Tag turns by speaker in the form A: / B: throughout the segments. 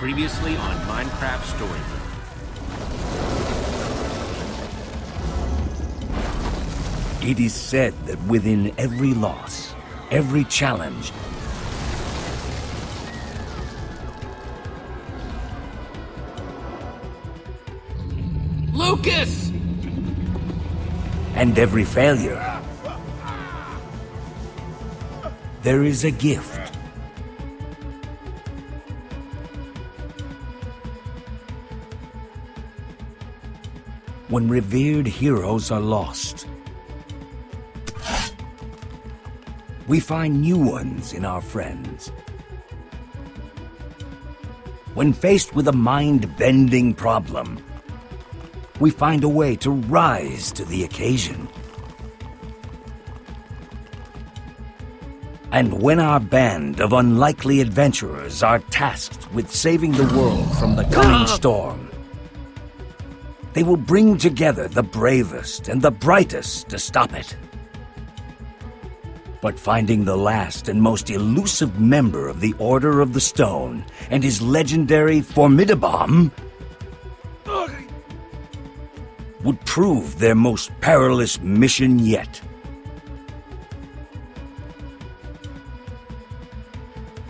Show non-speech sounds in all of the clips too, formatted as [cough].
A: Previously on Minecraft Story Mode.
B: It is said that within every loss, every challenge,
A: Lucas!
B: and every failure, there is a gift. When revered heroes are lost, we find new ones in our friends. When faced with a mind-bending problem, we find a way to rise to the occasion. And when our band of unlikely adventurers are tasked with saving the world from the coming storm, they will bring together the bravest and the brightest to stop it. But finding the last and most elusive member of the Order of the Stone and his legendary Formidabomb would prove their most perilous mission yet.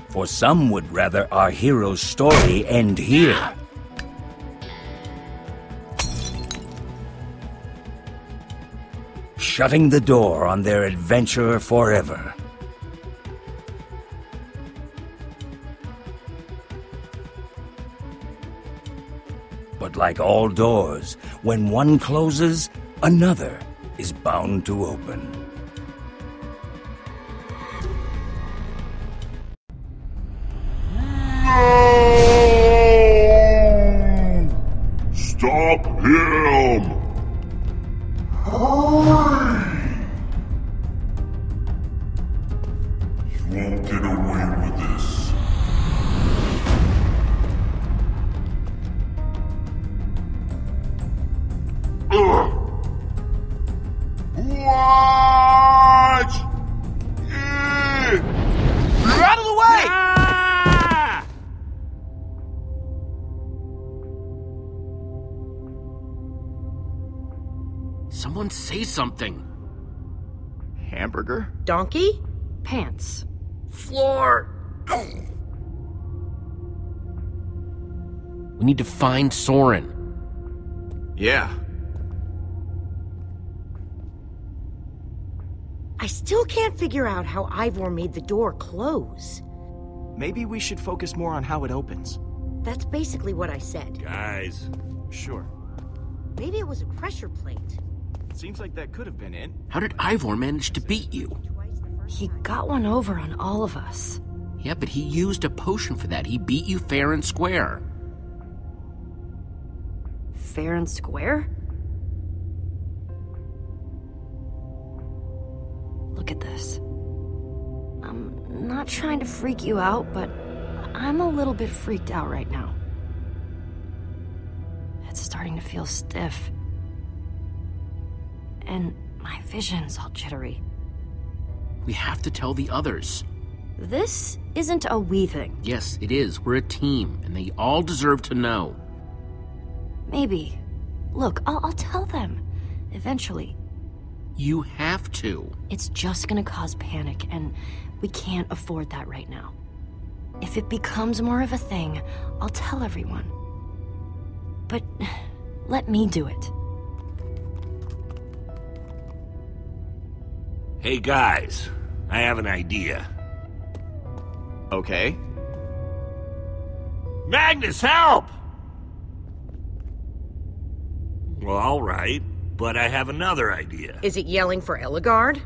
B: For some would rather our hero's story end here. Shutting the door on their adventure forever. But like all doors, when one closes, another is bound to open.
A: Something.
C: Hamburger?
D: Donkey?
E: Pants.
A: Floor! We need to find Soren.
C: Yeah.
D: I still can't figure out how Ivor made the door close.
C: Maybe we should focus more on how it opens.
D: That's basically what I said.
F: Guys,
C: Sure.
D: Maybe it was a pressure plate.
C: Seems like that could have been it.
A: How did Ivor manage to beat you?
D: Twice the first
E: He got one over on all of us.
A: Yeah, but he used a potion for that. He beat you fair and square.
E: Fair and square? Look at this. I'm not trying to freak you out, but I'm a little bit freaked out right now. It's starting to feel stiff. And my vision's all jittery.
A: We have to tell the others.
E: This isn't a we thing.
A: Yes, it is. We're a team, and they all deserve to know.
E: Maybe. Look, I'll, I'll tell them. Eventually.
A: You have to.
E: It's just gonna cause panic, and we can't afford that right now. If it becomes more of a thing, I'll tell everyone. But [sighs] let me do it.
B: Hey guys, I have an idea.
C: Okay.
B: Magnus, help! Well, all right, but I have another idea.
D: Is it yelling for Ellegaard?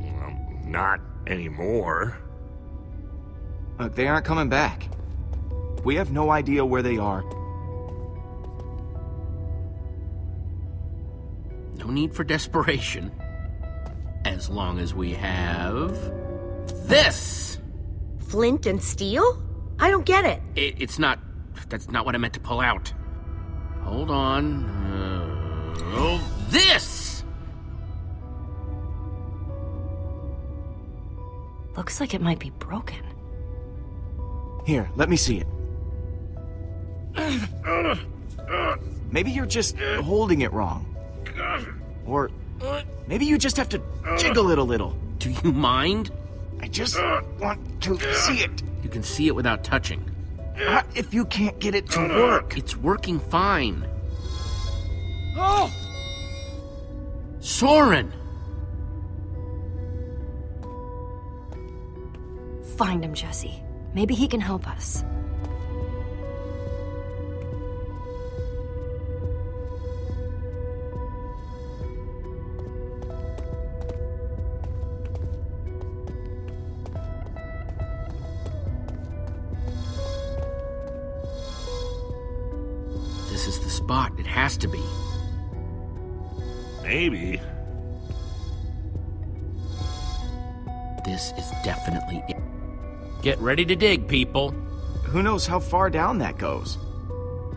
B: Well, not anymore.
C: Look, they aren't coming back. We have no idea where they are.
A: No need for desperation. As long as we have. This!
D: Flint and steel? I don't get it.
A: It, it's not. That's not what I meant to pull out. Hold on. Uh, oh, this!
E: Looks like it might be broken.
C: Here, let me see it. [coughs] Maybe you're just holding it wrong. Or maybe you just have to jiggle it a little.
A: Do you mind?
C: I just want to see it.
A: You can see it without touching.
C: Not if you can't get it to work.
A: It's working fine. Oh! Soren!
E: Find him, Jesse. Maybe he can help us.
A: Has to be.
G: Maybe.
A: This is definitely it. Get ready to dig, people.
C: Who knows how far down that goes?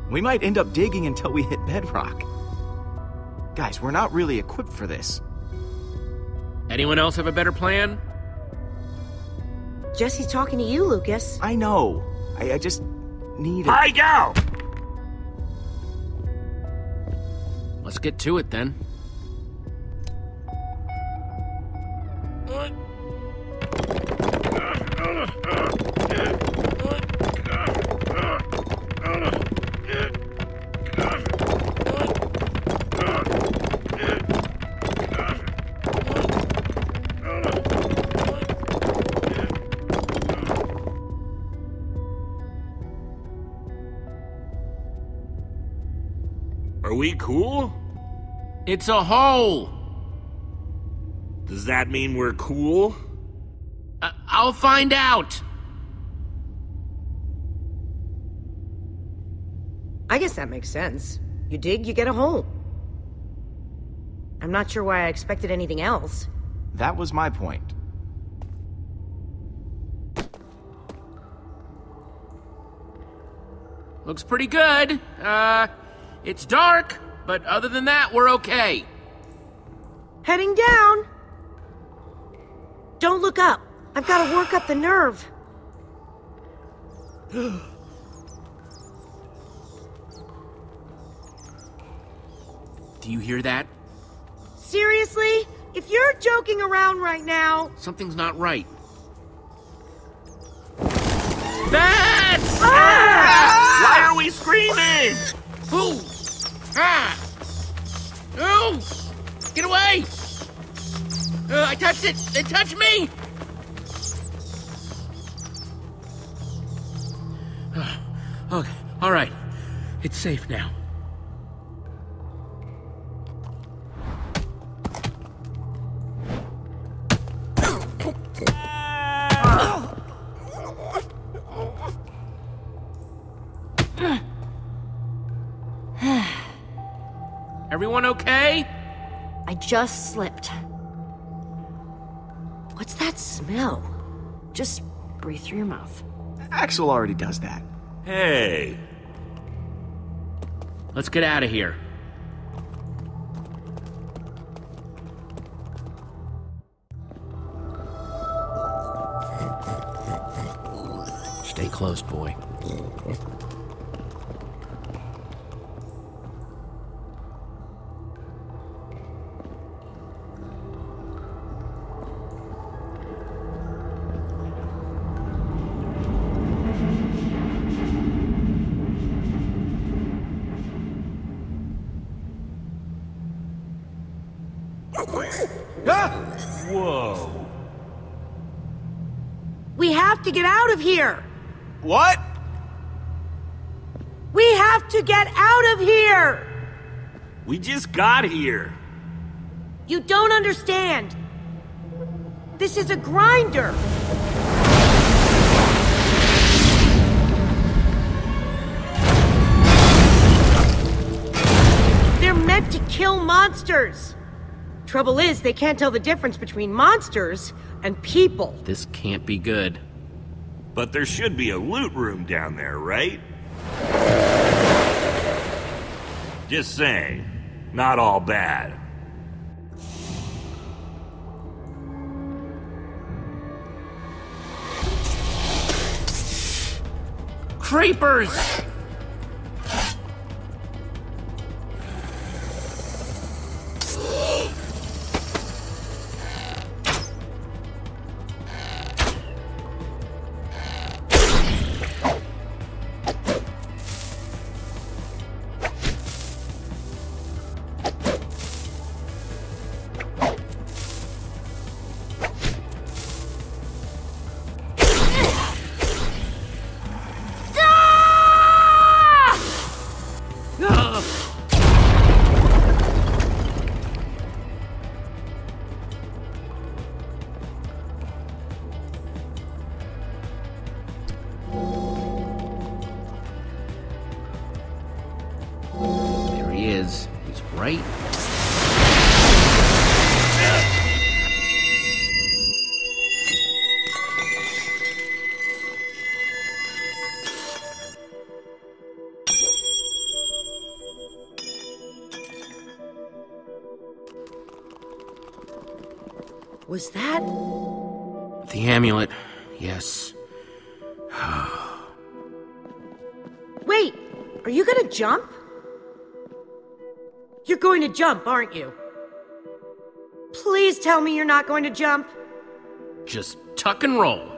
C: We might end up digging until we hit bedrock. Guys, we're not really equipped for this.
A: Anyone else have a better plan?
D: Jesse's talking to you, Lucas.
C: I know. I, I just need it.
G: I go!
A: Let's get to it then. It's a hole!
G: Does that mean we're cool?
A: I- I'll find out!
D: I guess that makes sense. You dig, you get a hole. I'm not sure why I expected anything else.
C: That was my point.
A: Looks pretty good. Uh, it's dark, but other than that, we're okay.
D: Heading down! Don't look up. I've got to work up the nerve. [gasps]
A: Do you hear that?
D: Seriously? If you're joking around right now,
A: Something's not right. Bats! Ah! Ah!
G: Why are we screaming?
A: Ooh! Ah! Ooh! Get away! Uh, I touched it! They touched me! [sighs] okay, alright. It's safe now. Everyone okay?
E: I just slipped.
D: what's that smell?
E: Just breathe through your mouth.
C: Axel already does that.
G: Hey,
A: Let's get out of here. Stay close, boy.
D: We
G: just got here.
D: You don't understand. This is a grinder. They're meant to kill monsters. Trouble is, they can't tell the difference between monsters and people.
A: This can't be good.
G: But there should be a loot room down there, right? Just saying. Not all bad.
A: Creepers!
D: To jump, aren't you? Please tell me you're not going to jump.
A: Just tuck and roll.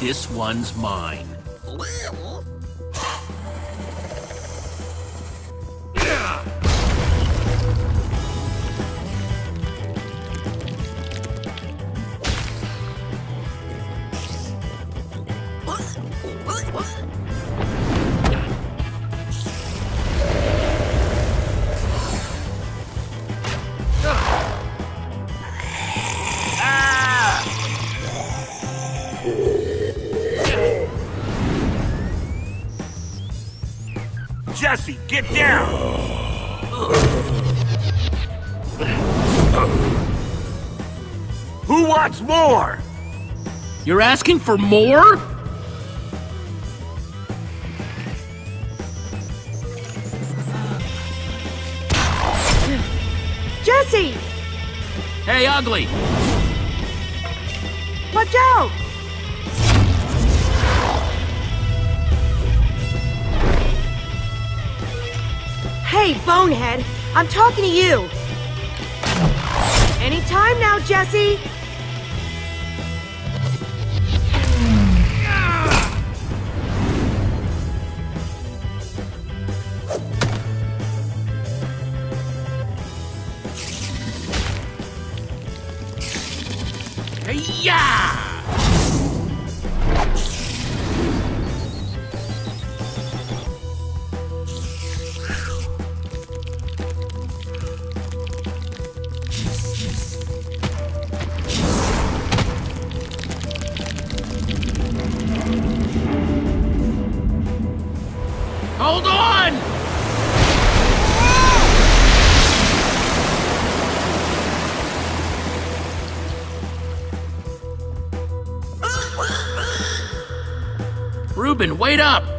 A: This one's mine.
G: Get down! Who wants more?
A: You're asking for more?
D: Jesse!
A: Hey, ugly!
D: Bonehead! I'm talking to you! Anytime now, Jesse!
A: Reuben, wait up!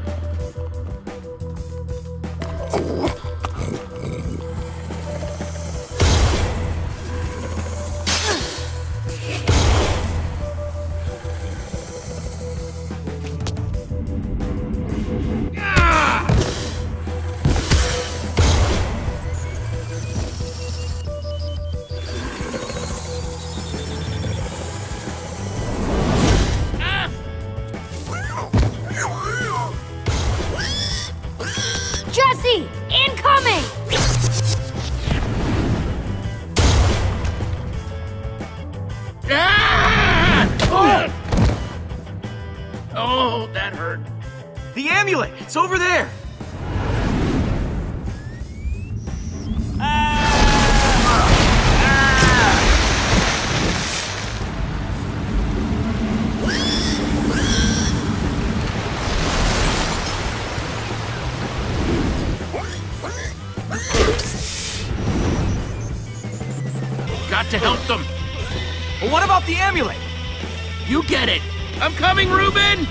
A: I'm coming, Reuben!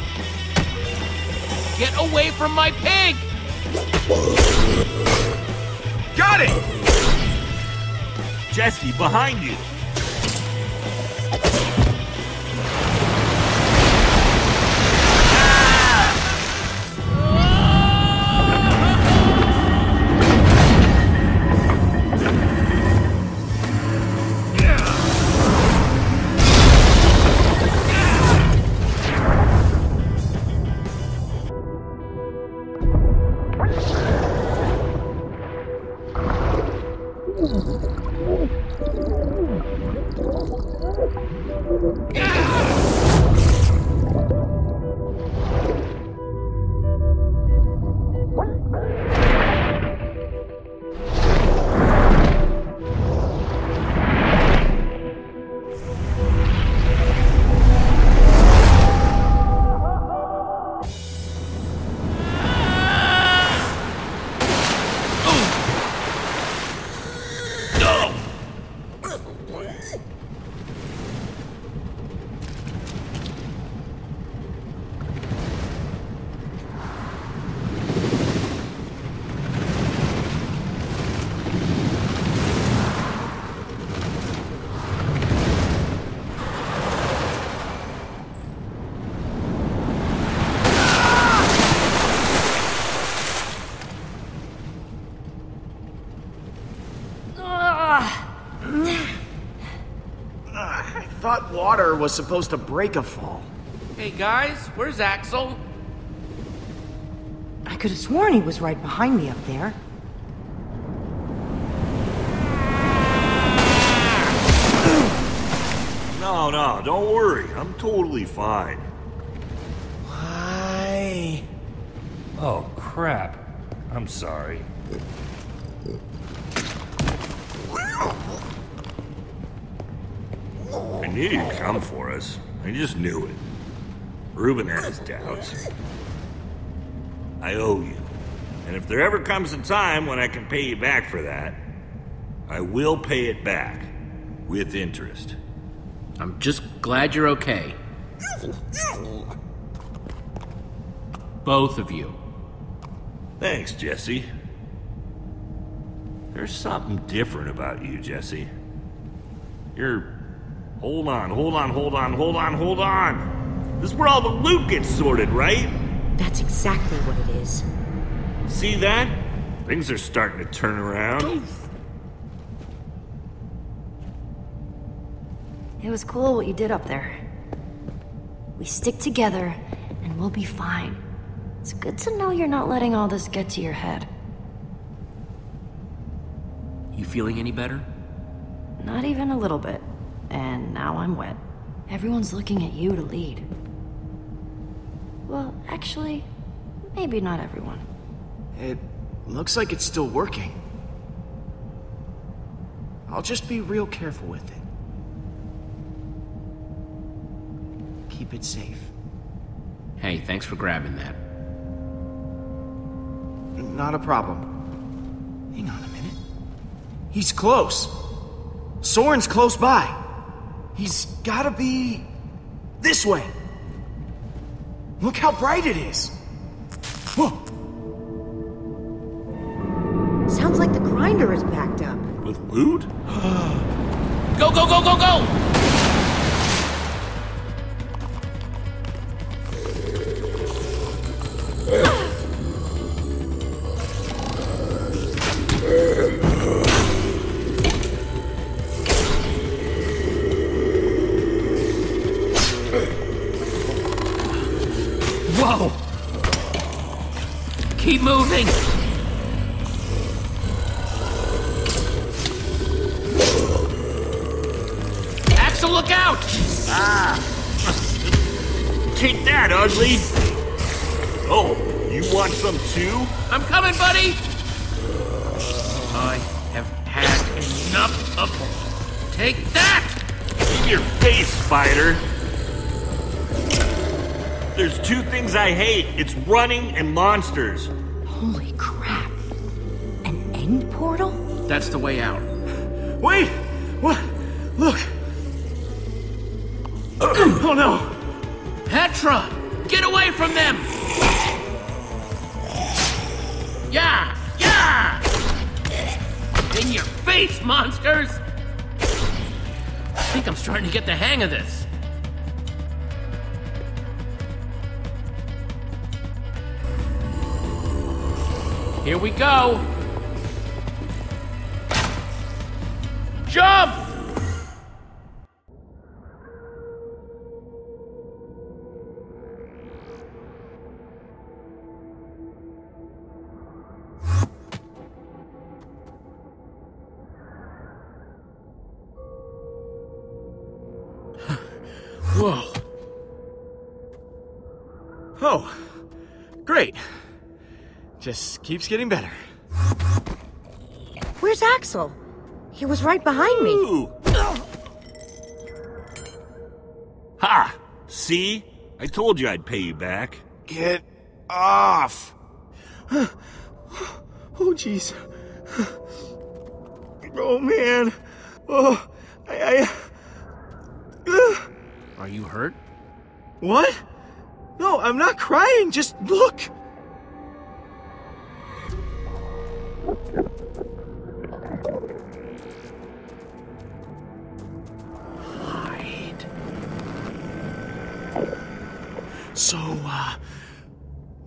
A: Get away from my pig!
C: Got it!
G: Jesse, behind you!
C: Water was supposed to break a fall.
A: Hey guys, where's Axel?
D: I could have sworn he was right behind me up there. [clears throat]
G: No, no, don't worry. I'm totally fine.
C: Why?
B: Oh, crap. I'm sorry.
G: Knew you'd come for us. I just knew it. Reuben had his doubts. I owe you. And if there ever comes a time when I can pay you back for that, I will pay it back. With interest.
A: I'm just glad you're okay. Both of you.
G: Thanks, Jesse. There's something different about you, Jesse. You're. Hold on, hold on, hold on, hold on, hold on! This is where all the loot gets sorted, right?
D: That's exactly what it is.
G: See that? Things are starting to turn around.
E: It was cool what you did up there. We stick together, and we'll be fine. It's good to know you're not letting all this get to your head.
A: You feeling any better?
E: Not even a little bit. And now I'm wet. Everyone's looking at you to lead. Well, actually, maybe not everyone.
C: It looks like it's still working. I'll just be real careful with it. Keep it safe.
A: Hey, thanks for grabbing that.
C: Not a problem. Hang on a minute. He's close. Soren's close by. He's gotta be this way. Look how bright it is. Whoa.
D: Sounds like the grinder is backed up.
G: With loot? [gasps]
A: Go, go, go, go, go! Whoa! Moving! Axel, look out! Ah. [laughs]
G: Take that, ugly! Oh, you want some too?
A: I'm coming, buddy! I have had enough of. Take that!
G: In your face, spider! There's two things I hate. It's running and monsters.
A: That's the way out.
C: Wait! What? Look! [clears throat] oh no!
A: Petra! Get away from them! Yeah! Yeah! In your face, monsters! I think I'm starting to get the hang of this. Here we go!
C: Just keeps getting better.
D: Where's Axel? He was right behind me.
G: Ha! See? I told you I'd pay you back.
C: Get off! [sighs] oh, jeez. [sighs] Oh, man. Oh, I. I [sighs]
A: Are you hurt?
C: what? No, I'm not crying. Just look. Hide. So, uh,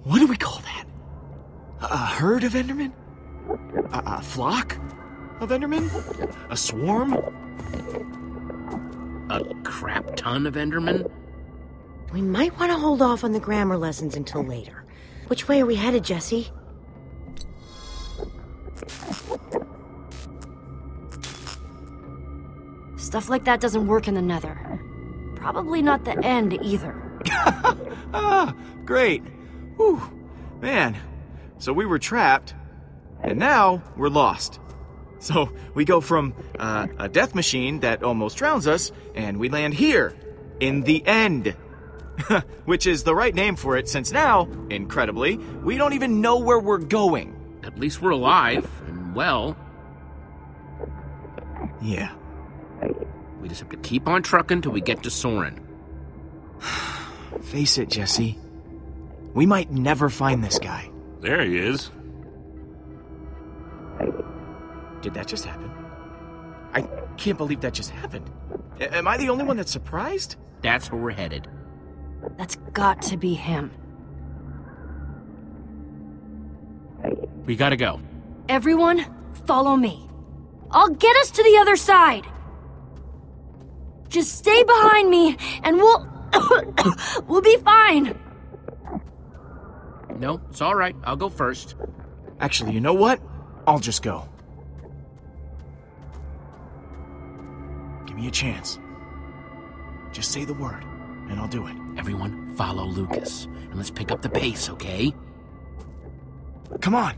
C: what do we call that? A, herd of Endermen? A, a flock? of Endermen? A swarm?
A: A crap ton of Endermen?
D: We might want to hold off on the grammar lessons until later. Which way are we headed, Jesse?
E: Stuff like that doesn't work in the Nether. Probably not the end either. [laughs]
C: Ah, great. Whew. Man, so we were trapped, and now we're lost. So we go from uh, a death machine that almost drowns us, and we land here, in the end. [laughs] Which is the right name for it since now, incredibly, we don't even know where we're going.
A: At least we're alive and well.
C: Yeah.
A: We just have to keep on trucking till we get to Soren. [sighs]
C: Face it, Jesse. We might never find this guy.
G: There he is.
C: Did that just happen? I can't believe that just happened. A- am I the only one that's surprised?
A: That's where we're headed.
E: That's got to be him.
A: We gotta go.
E: Everyone, follow me. I'll get us to the other side. Just stay behind me, and we'll. [coughs] we'll be fine.
A: No, it's all right. I'll go first.
C: Actually, you know what? I'll just go. Give me a chance. Just say the word, and I'll do it.
A: Everyone, follow Lucas, and let's pick up the pace, okay?
C: Come on.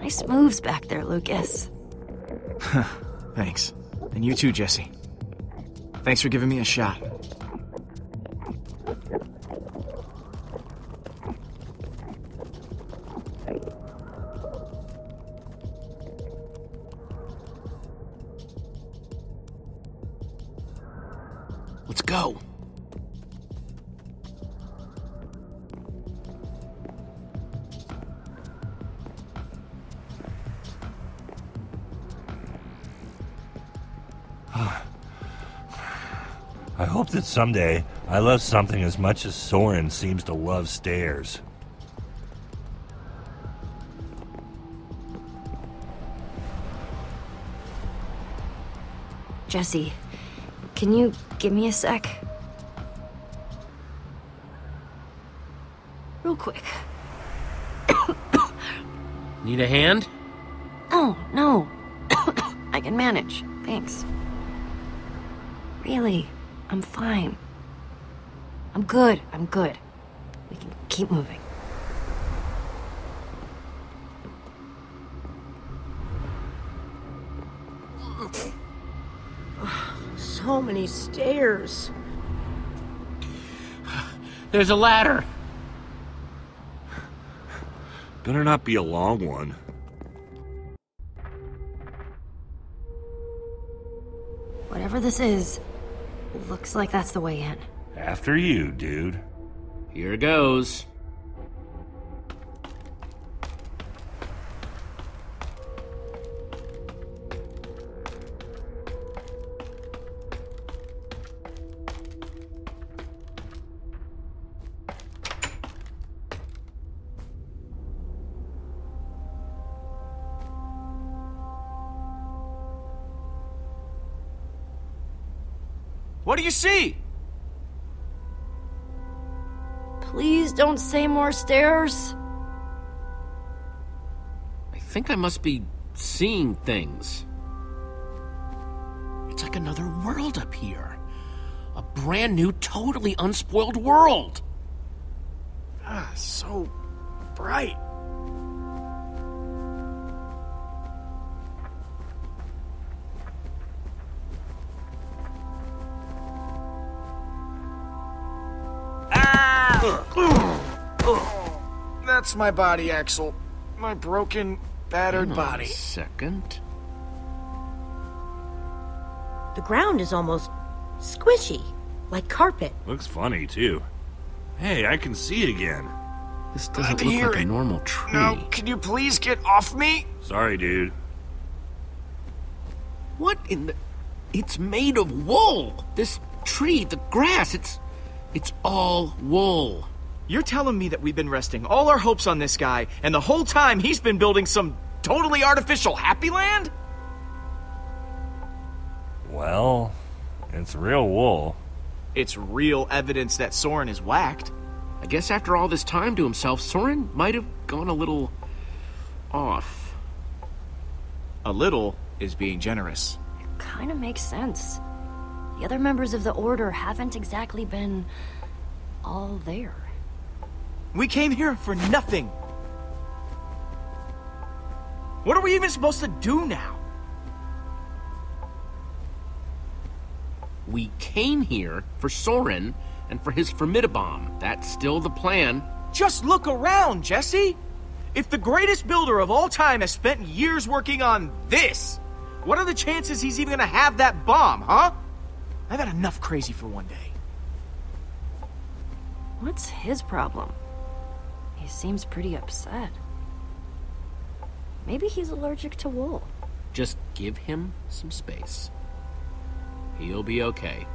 E: Nice moves back there, Lucas. [laughs]
C: Thanks. And you too, Jesse. Thanks for giving me a shot.
G: Someday I love something as much as Soren seems to love stairs.
E: Jesse, can you give me a sec? Real quick. [coughs]
A: Need a hand?
E: Oh, no. [coughs] I can manage. Thanks. Really, I'm fine. I'm good. I'm good. We can keep moving. [sighs]
D: So many stairs. [sighs]
A: There's a ladder.
G: Better not be a long one.
E: Whatever this is, looks like that's the way in.
G: After you, dude.
A: Here goes.
C: You see?
E: Please don't say more stairs.
A: I think I must be seeing things. It's like another world up here. A brand new, totally unspoiled world.
C: Ah, so bright. That's my body, Axel. My broken, battered
A: Hang on a
C: body.
A: second.
D: The ground is almost squishy, like carpet.
G: Looks funny, too. Hey, I can see it again.
A: This doesn't
C: to
A: look
C: hear
A: like a normal tree.
C: Now, can you please get off me?
G: Sorry, dude.
A: What in the... It's made of wool! This tree, the grass, it's... It's all wool.
C: You're telling me that we've been resting all our hopes on this guy, and the whole time he's been building some totally artificial happy land?
H: Well, it's real wool.
C: It's real evidence that Soren is whacked.
A: I guess after all this time to himself, Soren might have gone a little... off.
C: A little is being generous.
E: It Kinda makes sense. The other members of the Order haven't exactly been... all there.
C: We came here for nothing. What are we even supposed to do now?
A: We came here for Soren and for his Formidabomb. That's still the plan.
C: Just look around, Jesse! If the greatest builder of all time has spent years working on this, what are the chances he's even gonna have that bomb, huh? I've had enough crazy for one day.
E: What's his problem? He seems pretty upset. Maybe he's allergic to wool.
A: Just give him some space. He'll be okay.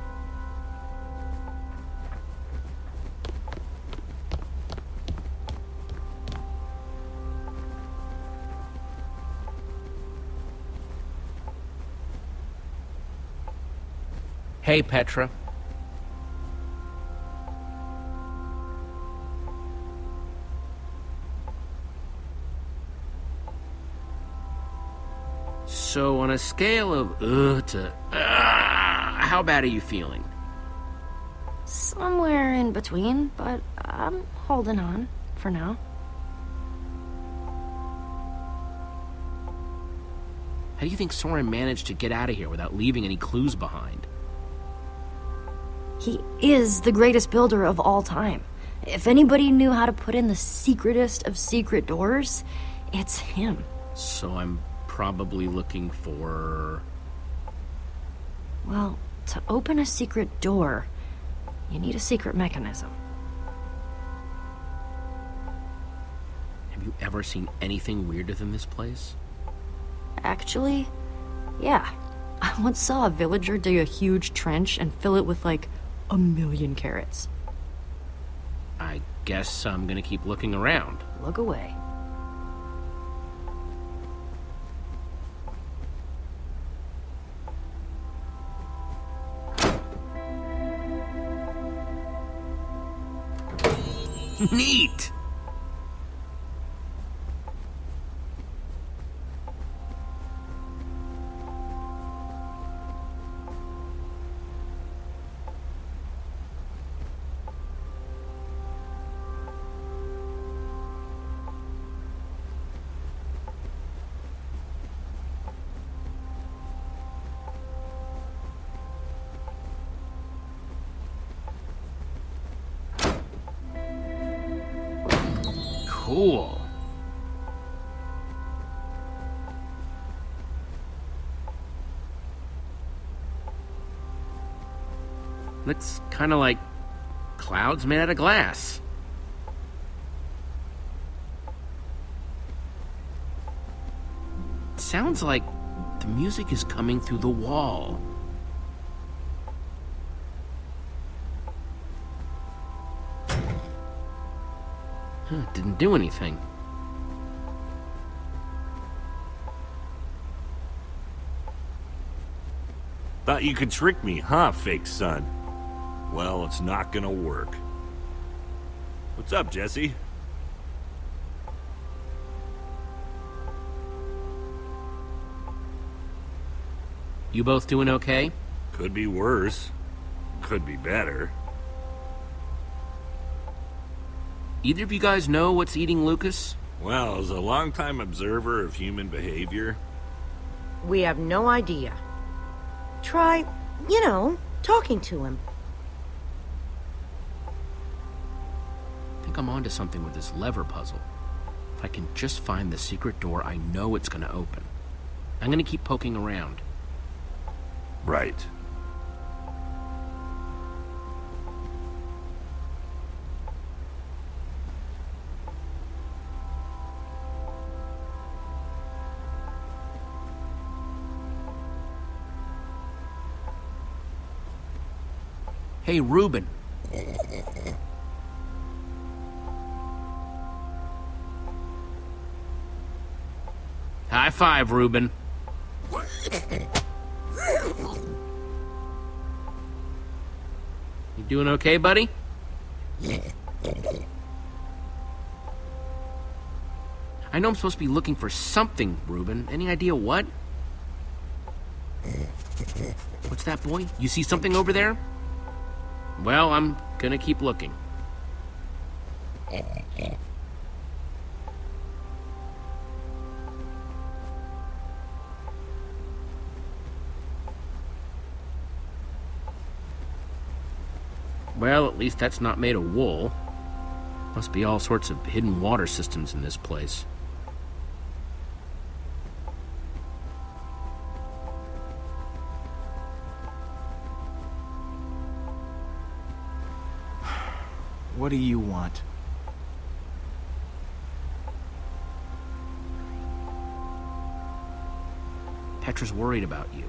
A: Hey, Petra. So, on a scale of ugh to ah, how bad are you feeling?
E: Somewhere in between, but I'm holding on for now.
A: How do you think Soren managed to get out of here without leaving any clues behind?
E: He is the greatest builder of all time. If anybody knew how to put in the secretest of secret doors, it's him.
A: So I'm probably looking for.
E: Well, to open a secret door, you need a secret mechanism.
A: Have you ever seen anything weirder than this place?
E: Actually, yeah. [laughs] I once saw a villager dig a huge trench and fill it with like a million carrots.
A: I guess I'm gonna keep looking around.
E: Look away.
A: Neat! Kind of like clouds made out of glass. Sounds like the music is coming through the wall. Huh, didn't do anything.
G: Thought you could trick me, huh, fake sun? Well, it's not gonna work. What's up, Jesse?
A: You both doing okay?
G: Could be worse. Could be better.
A: Either of you guys know what's eating Lucas?
G: Well, as a longtime observer of human behavior,
D: We have no idea. Try, you know, talking to him.
A: onto something with this lever puzzle. If I can just find the secret door, I know it's gonna open. I'm gonna keep poking around.
B: Right.
A: Hey, Reuben. High five, Reuben. You doing okay, buddy? I know I'm supposed to be looking for something, Reuben. Any idea what? What's that, boy? You see something over there? Well, I'm gonna keep looking. Well, at least that's not made of wool. Must be all sorts of hidden water systems in this place.
C: What do you want?
A: Petra's worried about you.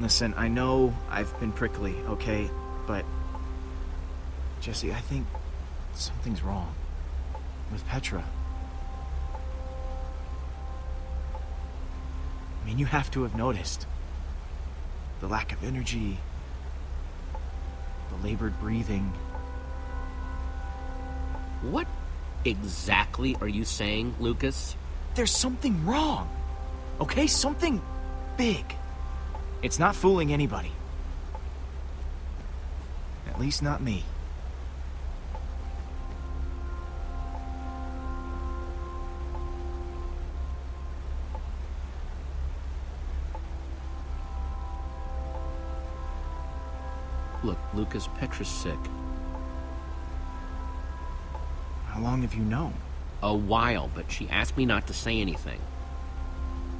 C: Listen, I know I've been prickly, okay? But. Jesse, I think something's wrong with Petra. I mean, you have to have noticed the lack of energy, the labored breathing.
A: What exactly are you saying, Lucas?
C: There's something wrong, okay? Something big. It's not fooling anybody. At least not me.
A: Look, Lucas, Petra's sick.
C: How long have you known?
A: A while, but she asked me not to say anything.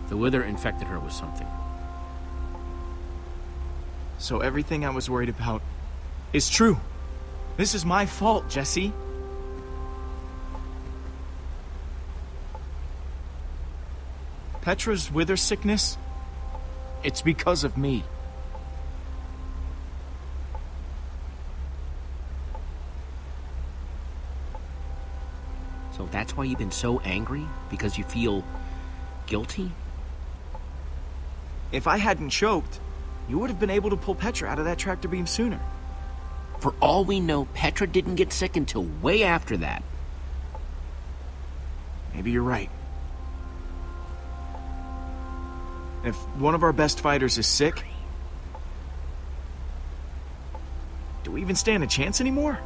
A: The wither infected her with something.
C: So everything I was worried about is true. This is my fault, Jesse. Petra's wither sickness? It's because of me.
A: So that's why you've been so angry? Because you feel guilty?
C: If I hadn't choked, you would have been able to pull Petra out of that tractor beam sooner.
A: For all we know, Petra didn't get sick until way after that.
C: Maybe you're right. If one of our best fighters is sick, do we even stand a chance anymore?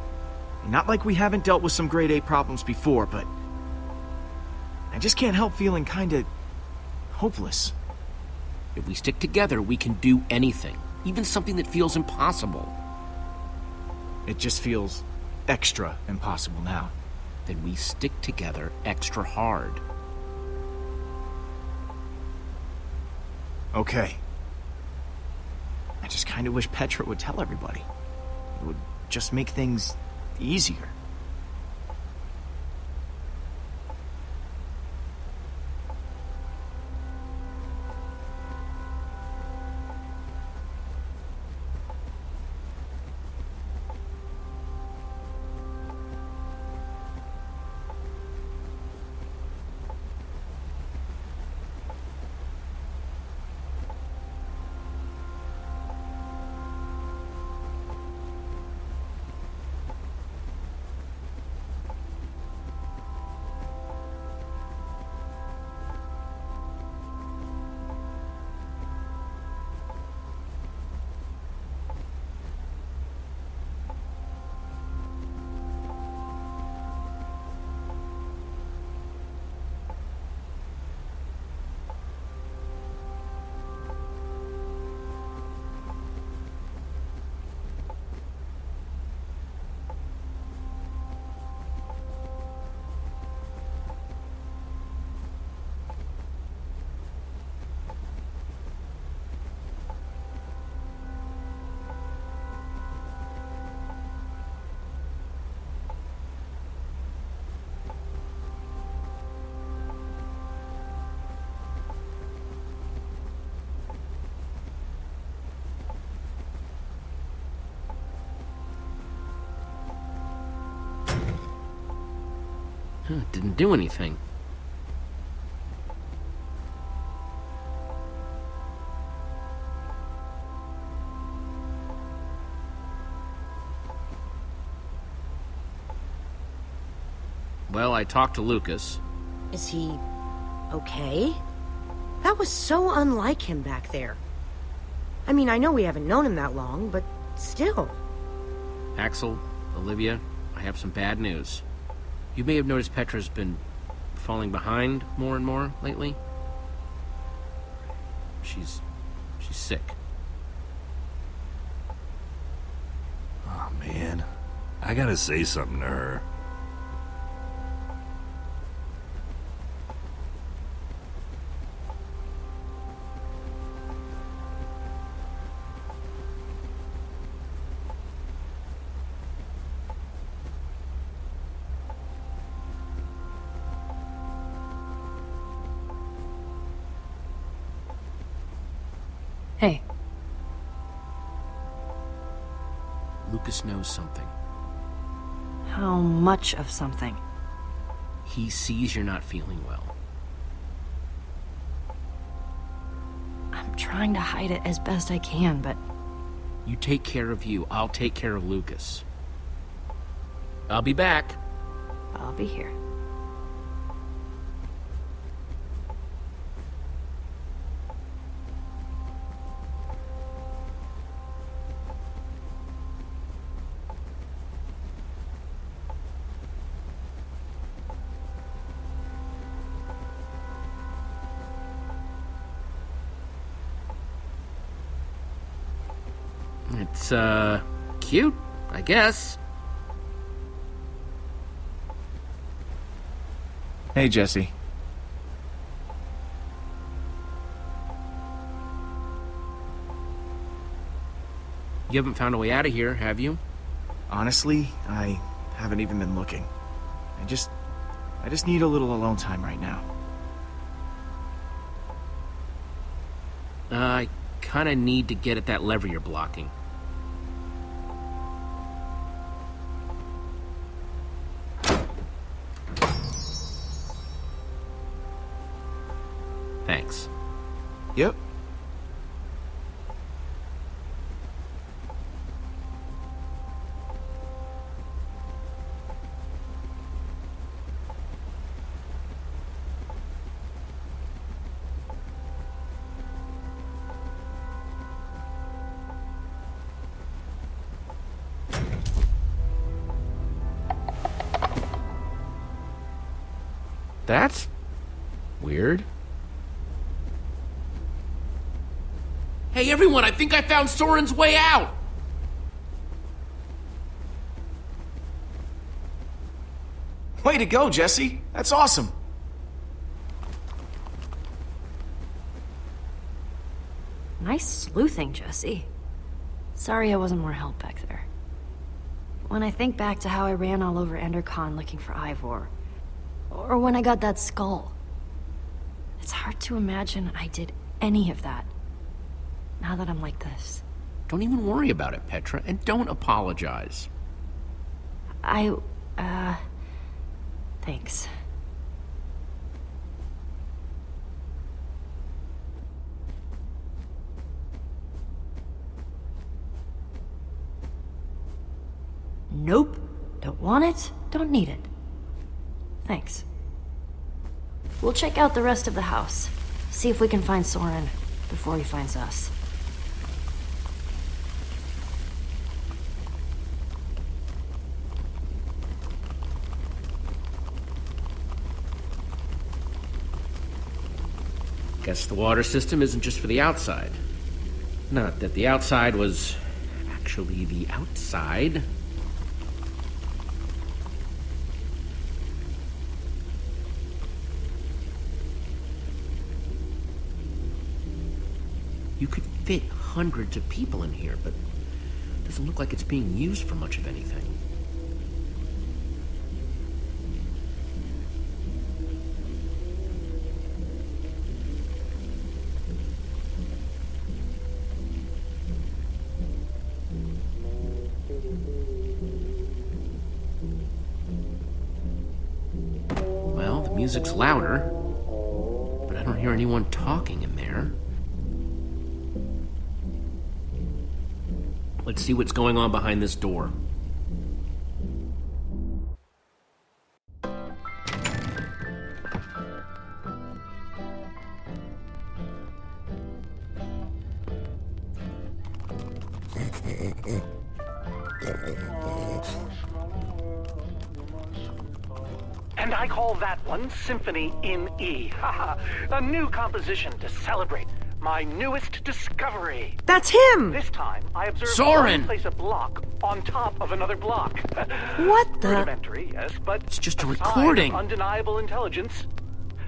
C: Not like we haven't dealt with some grade A problems before, but I just can't help feeling kinda hopeless.
A: If we stick together, we can do anything, even something that feels impossible.
C: It just feels extra impossible now.
A: Then we stick together extra hard.
C: Okay. I just kinda wish Petra would tell everybody. It would just make things easier.
A: Huh, Didn't do anything. Well, I talked to Lucas.
D: Is he okay? That was so unlike him back there. I mean, I know we haven't known him that long, but still.
A: Axel, Olivia, I have some bad news. You may have noticed Petra's been falling behind more and more lately. She's she's sick.
G: Oh, man. I gotta say something to her.
A: Knows something.
E: how much of something?
A: He sees you're not feeling well.
E: I'm trying to hide it as best I can, but
A: You take care of you, I'll take care of Lucas. I'll be back.
E: I'll be here.
A: Uh, cute, I guess.
C: Hey, Jesse.
A: You haven't found a way out of here, have you?
C: Honestly, I haven't even been looking. I just... I just need a little alone time right now.
A: Uh, I kinda need to get at that lever you're blocking. That's weird. Hey everyone, I think I found Soren's way out!
C: Way to go, Jesse. That's awesome.
E: Nice sleuthing, Jesse. Sorry I wasn't more help back there. When I think back to how I ran all over Endercon looking for Ivor, or when I got that skull, it's hard to imagine I did any of that. Now that I'm like this.
A: Don't even worry about it, Petra, and don't apologize.
E: I, uh... Thanks. Nope. Don't want it, don't need it. Thanks. We'll check out the rest of the house. See if we can find Soren before he finds us.
A: Guess the water system isn't just for the outside. Not that the outside was actually the outside. You could fit hundreds of people in here, but it doesn't look like it's being used for much of anything. Well, the music's louder, but I don't hear anyone talking in Let's see what's going on behind this door.
I: And I call that one Symphony in E. [laughs] a new composition to celebrate my newest discovery.
D: That's him!
I: This time, I observed
A: Soren!
I: one place a block on top of another block. [laughs]
D: What the?
I: Rudimentary, yes, but
A: It's just a
I: sign
A: recording.
I: undeniable intelligence. [laughs]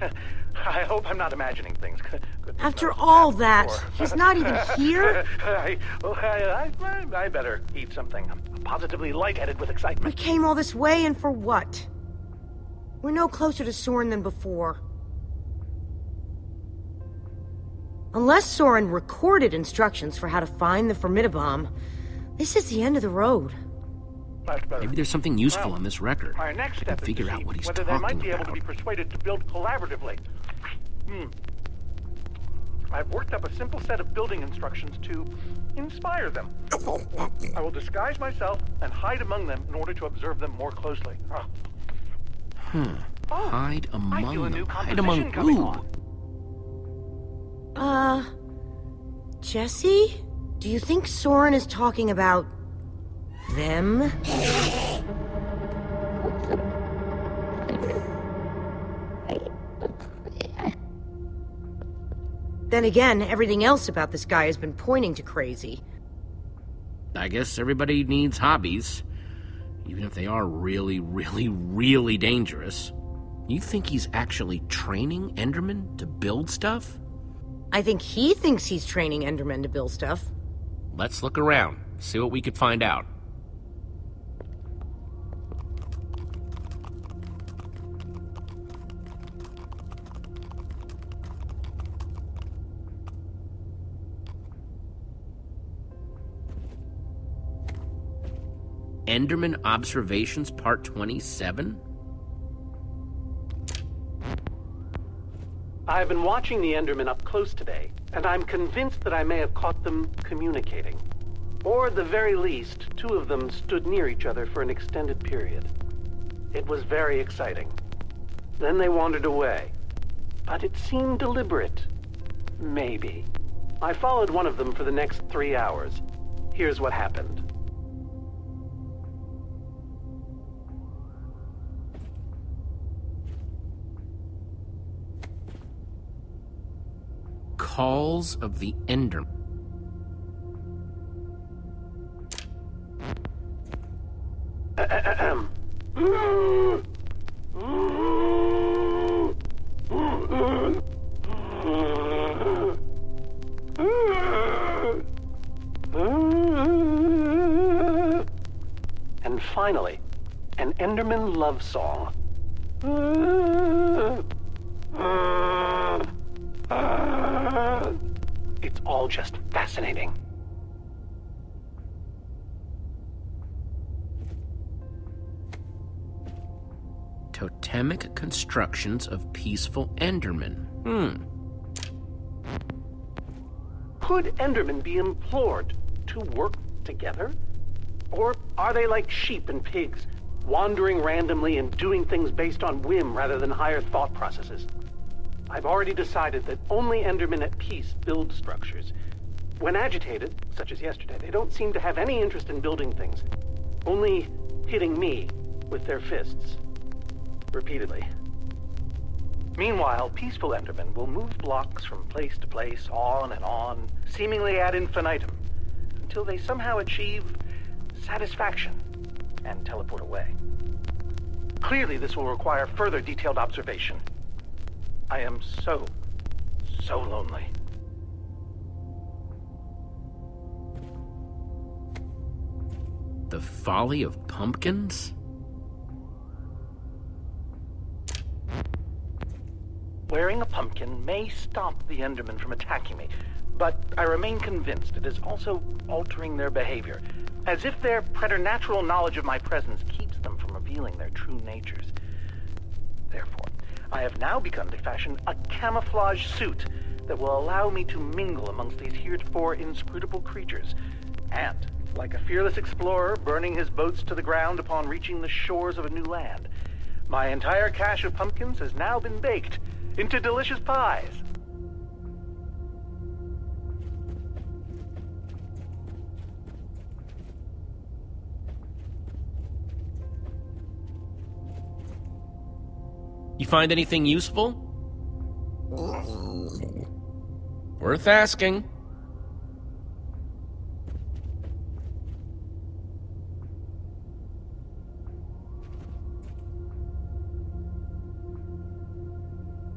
I: I hope I'm not imagining things. Goodness [laughs]
D: After all that, he's not even here?
I: I, I, I, I better eat something. I'm positively lightheaded with excitement.
D: We came all this way and for what? We're no closer to Soren than before. Unless Soren recorded instructions for how to find the Formidi-Bomb, this is the end of the road.
A: Maybe there's something useful
I: Well,
A: in this record.
I: Our next
A: I can
I: step is
A: figure out what he's
I: whether they might
A: talking
I: be able to be persuaded to build collaboratively. Hmm. I've worked up a simple set of building instructions to inspire them. I will disguise myself and hide among them in order to observe them more closely. Hmm. Oh,
A: Hide
I: I
A: among
I: a new
A: them. Hide among
I: coming
A: who?
I: on.
D: Uh. Jesse? Do you think Soren is talking about. them? Then again, everything else about this guy has been pointing to crazy.
A: I guess everybody needs hobbies, even if they are really, really, really dangerous. You think he's actually training Enderman to build stuff?
D: I think he thinks he's training Endermen to build stuff.
A: Let's look around, see what we could find out. Enderman Observations Part 27?
I: I've been watching the Endermen up close today, and I'm convinced that I may have caught them communicating. Or at the very least, two of them stood near each other for an extended period. It was very exciting. Then they wandered away. But it seemed deliberate. Maybe. I followed one of them for the next three hours. Here's what happened.
A: Calls of the Enderman.
I: And finally, an Enderman love song.
A: Totemic constructions of peaceful Endermen. Hmm.
I: Could Endermen be implored to work together? Or are they like sheep and pigs, wandering randomly and doing things based on whim rather than higher thought processes? I've already decided that only Endermen at peace build structures. When agitated, such as yesterday, they don't seem to have any interest in building things, only hitting me with their fists. Repeatedly. Meanwhile, peaceful Endermen will move blocks from place to place, on and on, seemingly ad infinitum, until they somehow achieve satisfaction and teleport away. Clearly, this will require further detailed observation. I am so, so lonely.
A: The Folly of Pumpkins?
I: Wearing a pumpkin may stop the Endermen from attacking me, but I remain convinced it is also altering their behavior, as if their preternatural knowledge of my presence keeps them from revealing their true natures. Therefore, I have now begun to fashion a camouflage suit that will allow me to mingle amongst these heretofore inscrutable creatures. And, like a fearless explorer burning his boats to the ground upon reaching the shores of a new land, my entire cache of pumpkins has now been baked into delicious pies.
A: You find anything useful? Worth asking.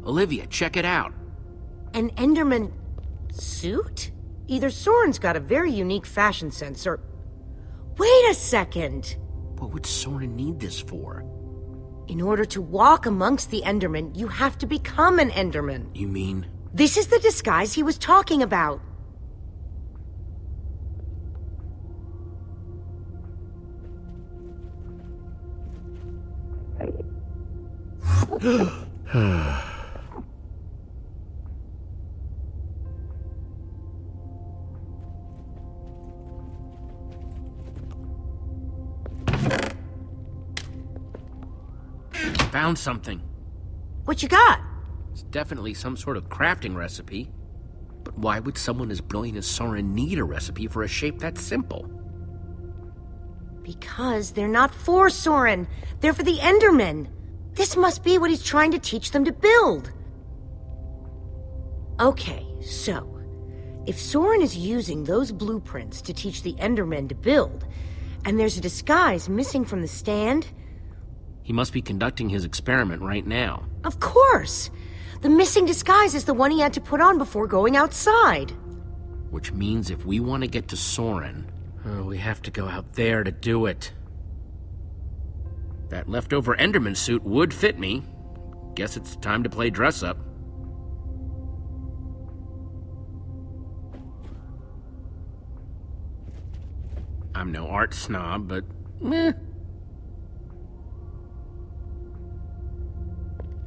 A: Olivia, check it out.
D: An Enderman suit? Either Soren's got a very unique fashion sense or. Wait a second!
A: What would Soren need this for?
D: In order to walk amongst the Endermen, you have to become an Enderman.
A: You mean
D: This is the disguise he was talking about. [gasps] [gasps] [gasps]
A: found something?
D: What you got?
A: It's definitely some sort of crafting recipe. But why would someone as brilliant as Soren need a recipe for a shape that simple?
D: Because they're not for Soren. They're for the Endermen. This must be what he's trying to teach them to build. Okay, so. If Soren is using those blueprints to teach the Endermen to build, and there's a disguise missing from the stand,
A: He must be conducting his experiment right now.
D: of course! The missing disguise is the one he had to put on before going outside.
A: Which means if we want to get to Soren, oh, we have to go out there to do it. That leftover Enderman suit would fit me. Guess it's time to play dress up. I'm no art snob, but meh.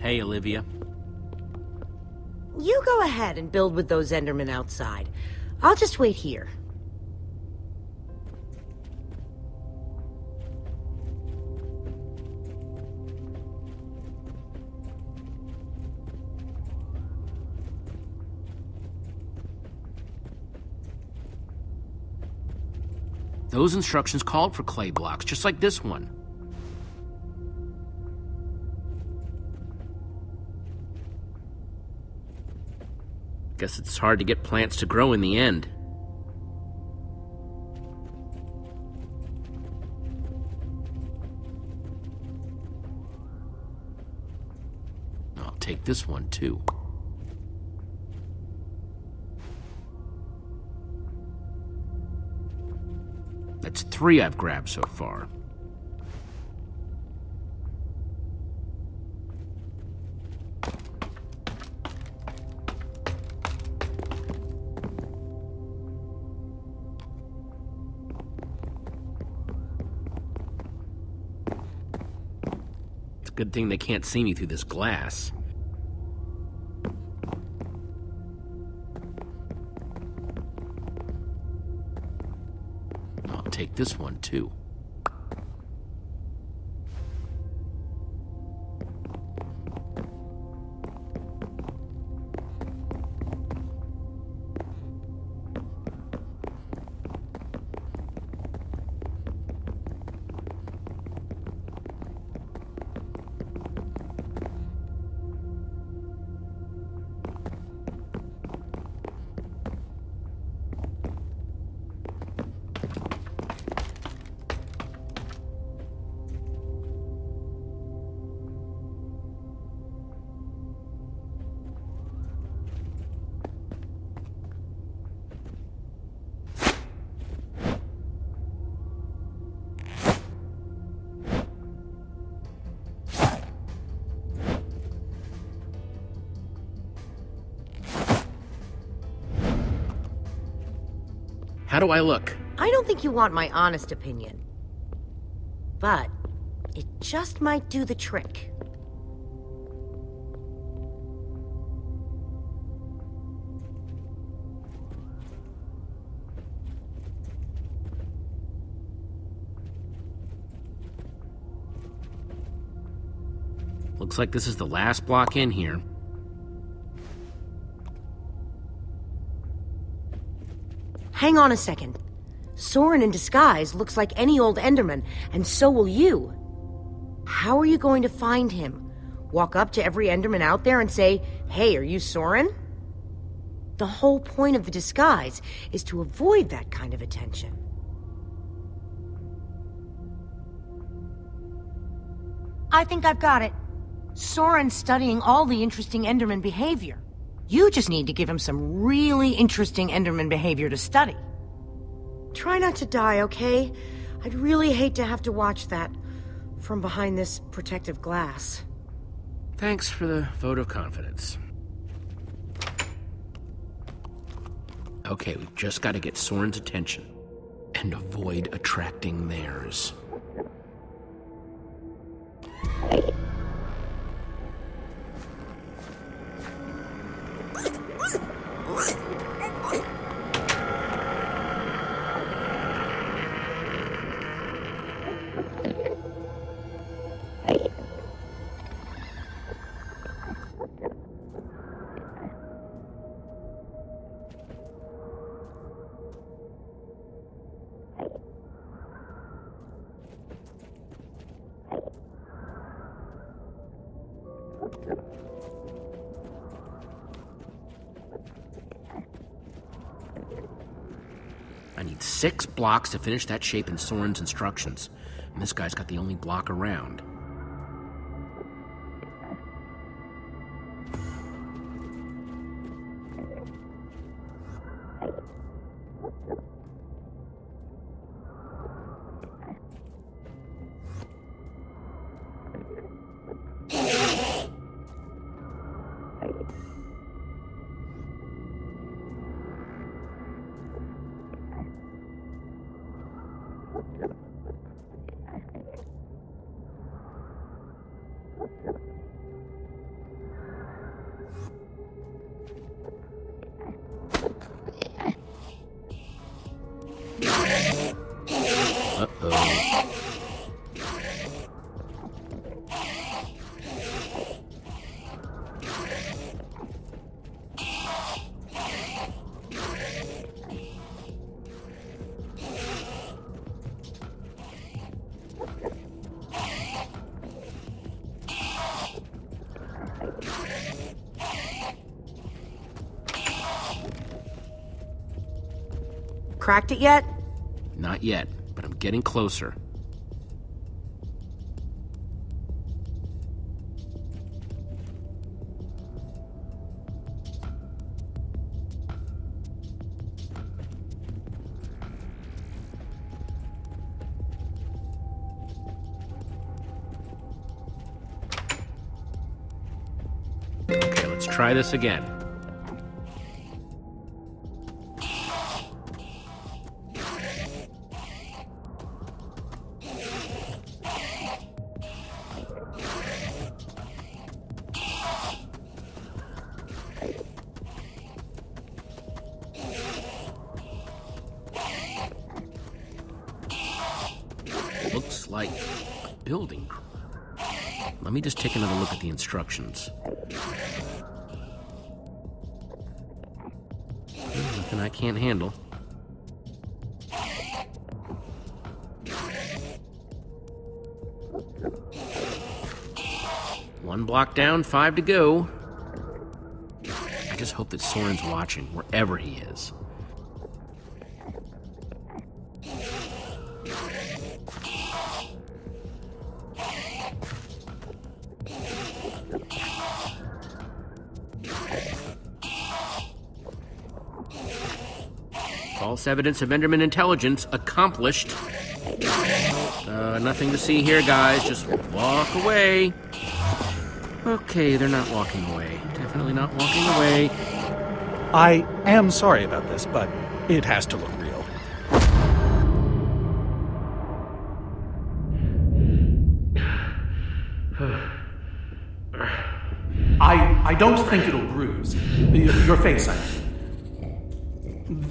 A: Hey, Olivia.
D: You go ahead and build with those Endermen outside. I'll just wait here.
A: Those instructions called for clay blocks, just like this one. Guess it's hard to get plants to grow in the end. I'll take this one too. That's three I've grabbed so far. Good thing they can't see me through this glass. I'll take this one too. do I look?
D: I don't think you want my honest opinion. But it just might do the trick.
A: Looks like this is the last block in here.
D: Hang on a second. Soren in disguise looks like any old Enderman, and so will you. How are you going to find him? Walk up to every Enderman out there and say, Hey, are you Soren? The whole point of the disguise is to avoid that kind of attention. I think I've got it. Soren's studying all the interesting Enderman behavior. You just need to give him some really interesting Enderman behavior to study. Try not to die, okay? I'd really hate to have to watch that from behind this protective glass.
A: Thanks for the vote of confidence. Okay, we've just got to get Soren's attention and avoid attracting theirs. Six blocks to finish that shape in Soren's instructions. And this guy's got the only block around.
D: Cracked it yet?
A: Not yet, but I'm getting closer. Okay, let's try this again. The instructions. Nothing I can't handle. One block down, five to go. I just hope that Soren's watching, wherever he is. False evidence of Enderman intelligence accomplished. Uh, nothing to see here, guys. Just walk away. Okay, they're not walking away. Definitely not walking away.
J: I am sorry about this, but it has to look real. I I don't think it'll bruise your face. I mean.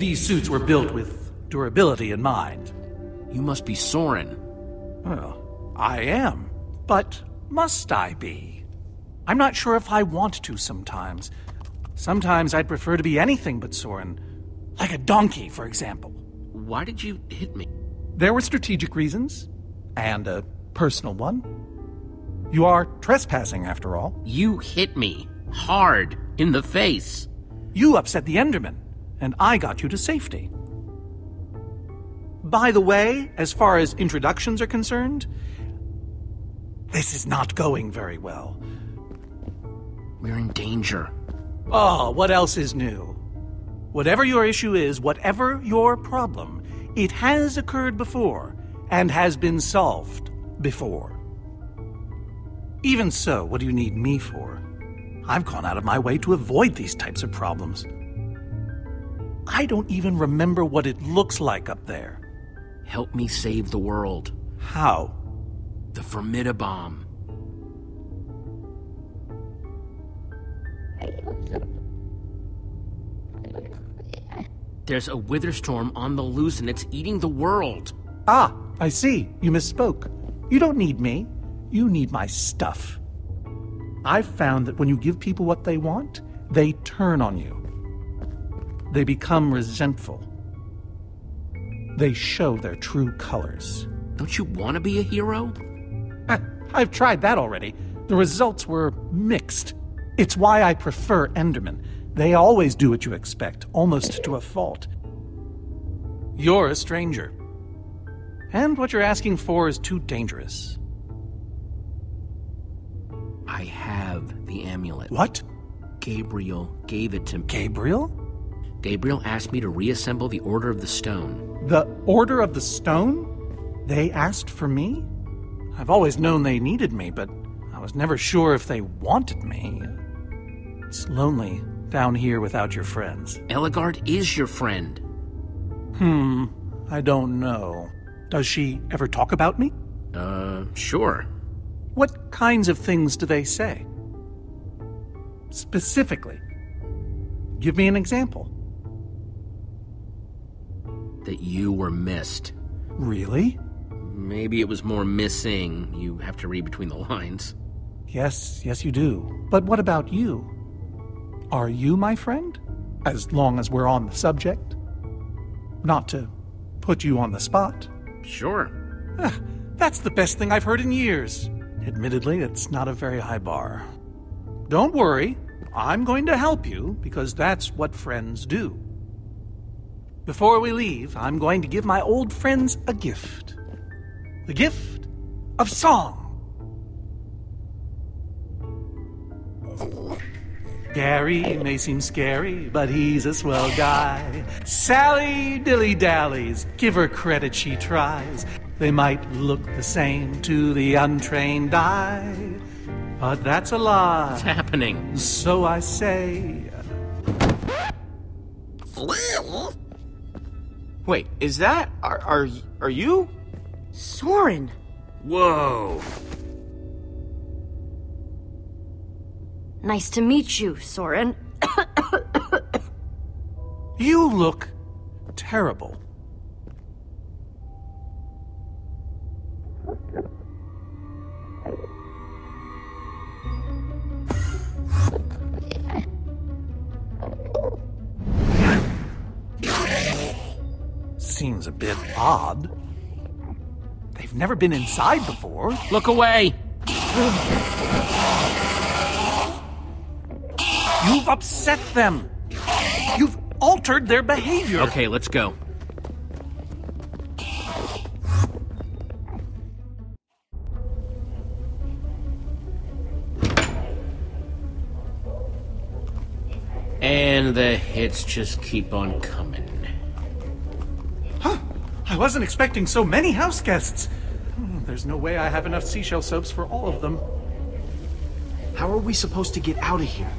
J: These suits were built with durability in mind.
A: You must be Soren.
J: Well, I am, but must I be? I'm not sure if I want to sometimes. Sometimes I'd prefer to be anything but Soren. Like a donkey, for example.
A: Why did you hit me?
J: There were strategic reasons, and a personal one. You are trespassing, after all.
A: You hit me hard in the face.
J: You upset the Enderman, and I got you to safety. By the way, as far as introductions are concerned, this is not going very well.
A: We're in danger.
J: Oh, what else is new? Whatever your issue is, whatever your problem, it has occurred before and has been solved before. Even so, what do you need me for? I've gone out of my way to avoid these types of problems. I don't even remember what it looks like up there.
A: Help me save the world.
J: How?
A: The Formidi-Bomb. There's a wither storm on the loose and it's eating the world.
J: Ah, I see. You misspoke. You don't need me. You need my stuff. I've found that when you give people what they want, they turn on you. They become resentful. They show their true colors.
A: Don't you want to be a hero?
J: Eh, I've tried that already. The results were mixed. It's why I prefer Enderman. They always do what you expect, almost to a fault. You're a stranger. And what you're asking for is too dangerous.
A: I have the amulet.
J: What?
A: Gabriel gave it to me.
J: Gabriel?
A: Gabriel asked me to reassemble the Order of the Stone.
J: The Order of the Stone? They asked for me? I've always known they needed me, but I was never sure if they wanted me. It's lonely down here without your friends.
A: Ellegaard is your friend.
J: Hmm, I don't know. Does she ever talk about me?
A: Uh, sure.
J: What kinds of things do they say? Specifically. Give me an example.
A: That you were missed.
J: Really?
A: Maybe it was more missing. You have to read between the lines.
J: Yes, yes, you do. But what about you? Are you my friend? As long as we're on the subject? Not to put you on the spot.
A: Sure.
J: Ah, that's the best thing I've heard in years. Admittedly, it's not a very high bar. Don't worry, I'm going to help you because that's what friends do. Before we leave, I'm going to give my old friends a gift the gift of song. Gary may seem scary, but he's a swell guy. Sally dilly dallies, give her credit, she tries. They might look the same to the untrained eye, but that's a lie.
A: It's happening?
J: So I say.
C: Wait, is that are are are you?
D: Soren!
G: Whoa!
E: Nice to meet you, Soren. [coughs]
J: You look terrible. Seems a bit odd. They've never been inside before.
A: Look away!
J: You've upset them. You've altered their behavior.
A: Okay, let's go. And the hits just keep on coming.
J: I wasn't expecting so many house guests. Hmm, There's no way I have enough seashell soaps for all of them.
C: How are we supposed to get out of here?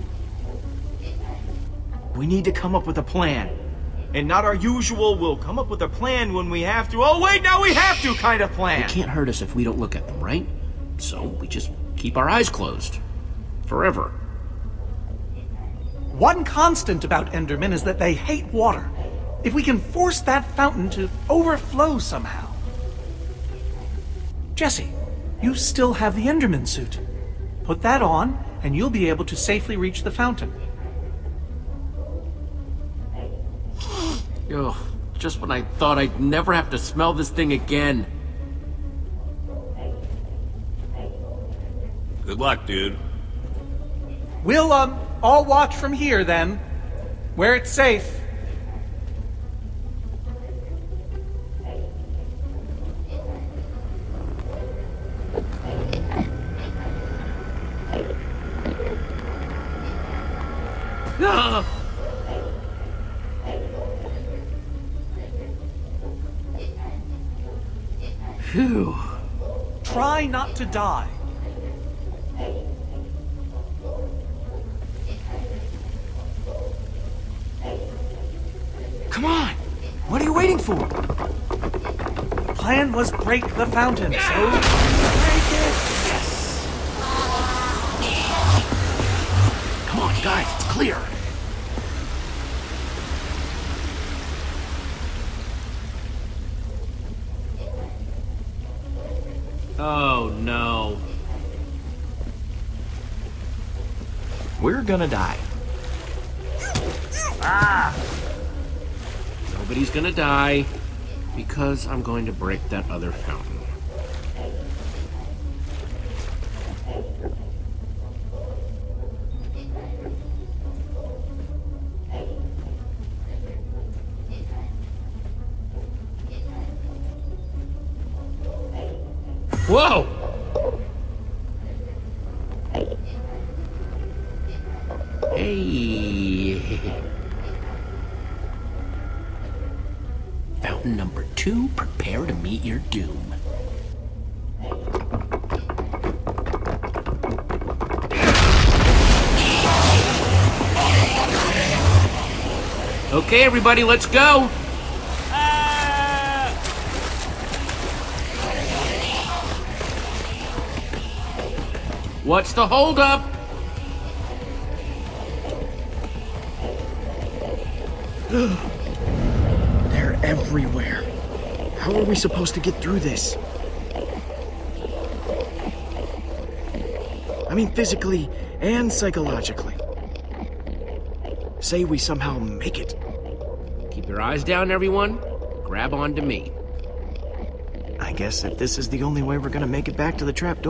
C: We need to come up with a plan. And not our usual, we'll come up with a plan when we have to. Oh, wait, now we have to kind of plan.
A: They can't hurt us if we don't look at them, right? So we just keep our eyes closed. Forever.
J: One constant about Endermen is that they hate water. If we can force that fountain to overflow somehow. Jesse, you still have the Enderman suit. Put that on, and you'll be able to safely reach the fountain.
A: Ugh, just when I thought I'd never have to smell this thing again.
G: Good luck, dude.
J: We'll, um, all watch from here then, where it's safe. Die.
C: Come on! What are you waiting for?
J: The plan was break the fountain, so
C: gonna die. Ah.
A: Nobody's gonna die because I'm going to break that other fountain. Everybody, let's go. What's the holdup? [gasps]
C: They're everywhere. How are we supposed to get through this? I mean, physically and psychologically. Say we somehow make it.
A: Your eyes down, everyone. Grab on to me.
C: I guess if this is the only way we're gonna make it back to the trap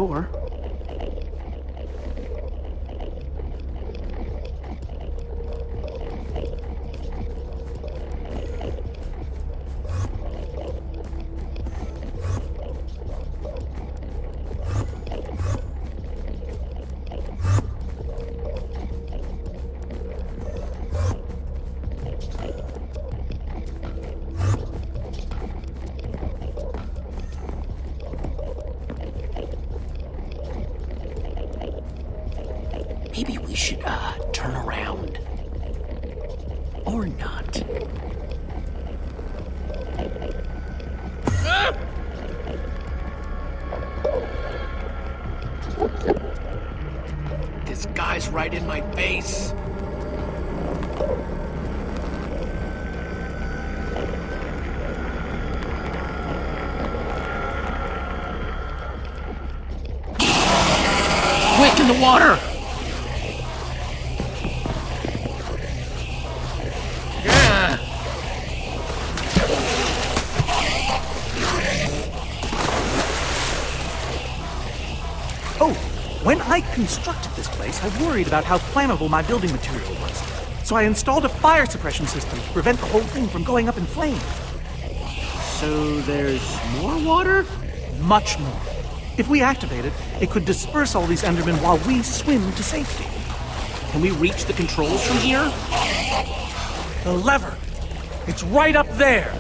A: should uh, turn around. Or not. This guy's right in my face. Quick in the water!
J: I worried about how flammable my building material was. So I installed a fire suppression system to prevent the whole thing from going up in flames.
A: So there's more water?
J: Much more. If we activate it, it could disperse all these Endermen while we swim to safety.
A: Can we reach the controls from here?
J: The lever! It's right up there!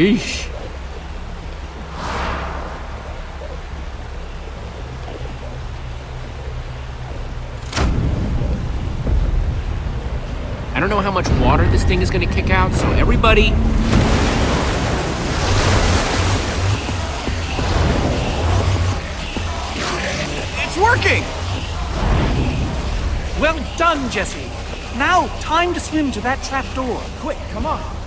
A: Yeesh. I don't know how much water this thing is going to kick out, so everybody.
C: It's working!
J: Well done, Jesse! Now, time to swim to that trap door. Quick, come on.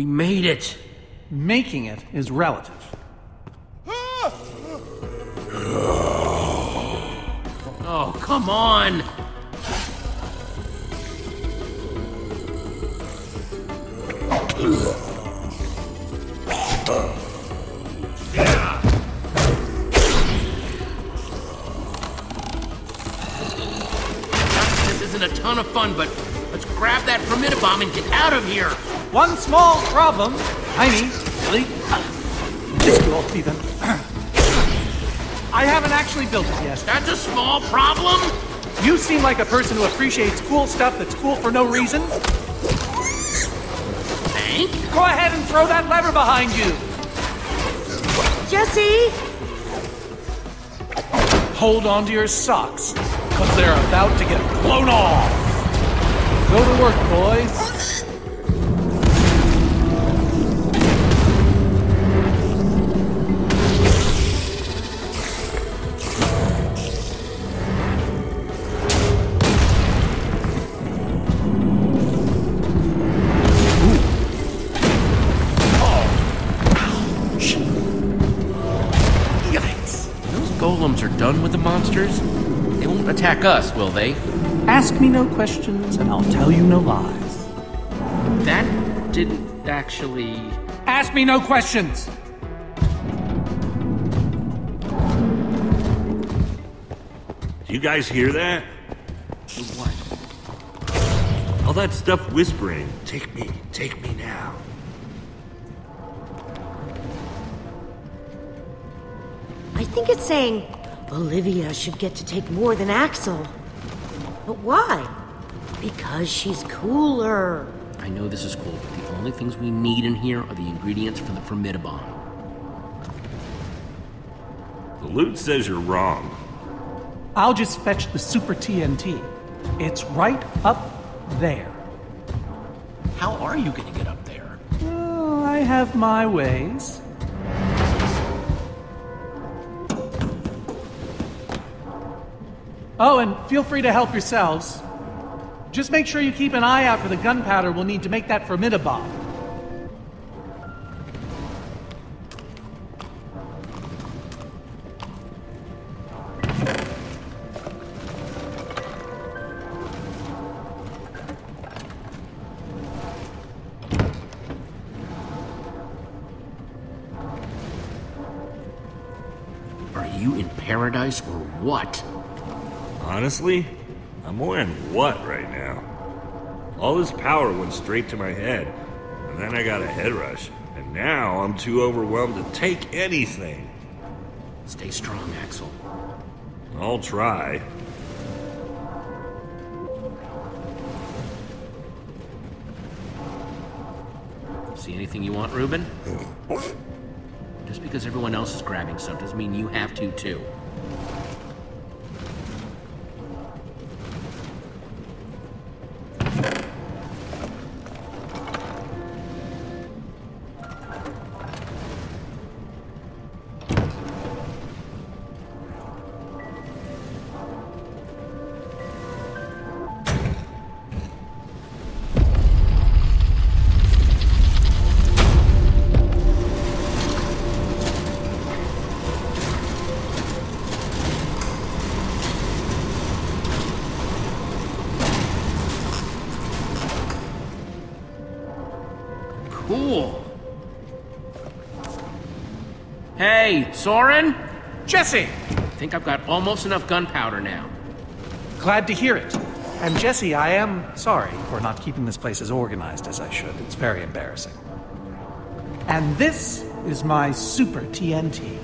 A: We made it.
J: Making it is relative.
A: Oh, come on. This isn't a ton of fun, but let's grab that Formidi-Bomb and get out of here.
J: One small problem. Tiny, silly. Just go, Stephen. I haven't actually built it yet.
A: That's a small problem?
J: You seem like a person who appreciates cool stuff that's cool for no reason.
A: Hank?
J: Go ahead and throw that lever behind you.
D: Jesse!
J: Hold on to your socks, because they're about to get blown off. Go to work, boys.
A: Attack us, will they?
J: Ask me no questions, and I'll tell you no lies.
A: That didn't actually.
J: Ask me no questions.
G: Do you guys hear that?
A: What?
G: All that stuff whispering. Take me, take me now.
D: I think it's saying Olivia should get to take more than Axel. But why? Because she's cooler.
A: I know this is cool, but the only things we need in here are the ingredients for the Formidi-Bomb.
G: The loot says you're wrong.
J: I'll just fetch the Super TNT. It's right up there.
A: How are you gonna get up there?
J: Oh, I have my ways. Oh, and feel free to help yourselves. Just make sure you keep an eye out for the gunpowder we'll need to make that Formidi-Bomb.
A: Are you in paradise or what?
G: Honestly, I'm wearing what right now? All this power went straight to my head, and then I got a head rush, and now I'm too overwhelmed to take anything.
A: Stay strong, Axel.
G: I'll try.
A: See anything you want, Reuben? [laughs] Just because everyone else is grabbing stuff doesn't mean you have to, too. Almost enough gunpowder now.
J: Glad to hear it. And Jesse, I am sorry for not keeping this place as organized as I should. It's very embarrassing. And this is my Super TNT.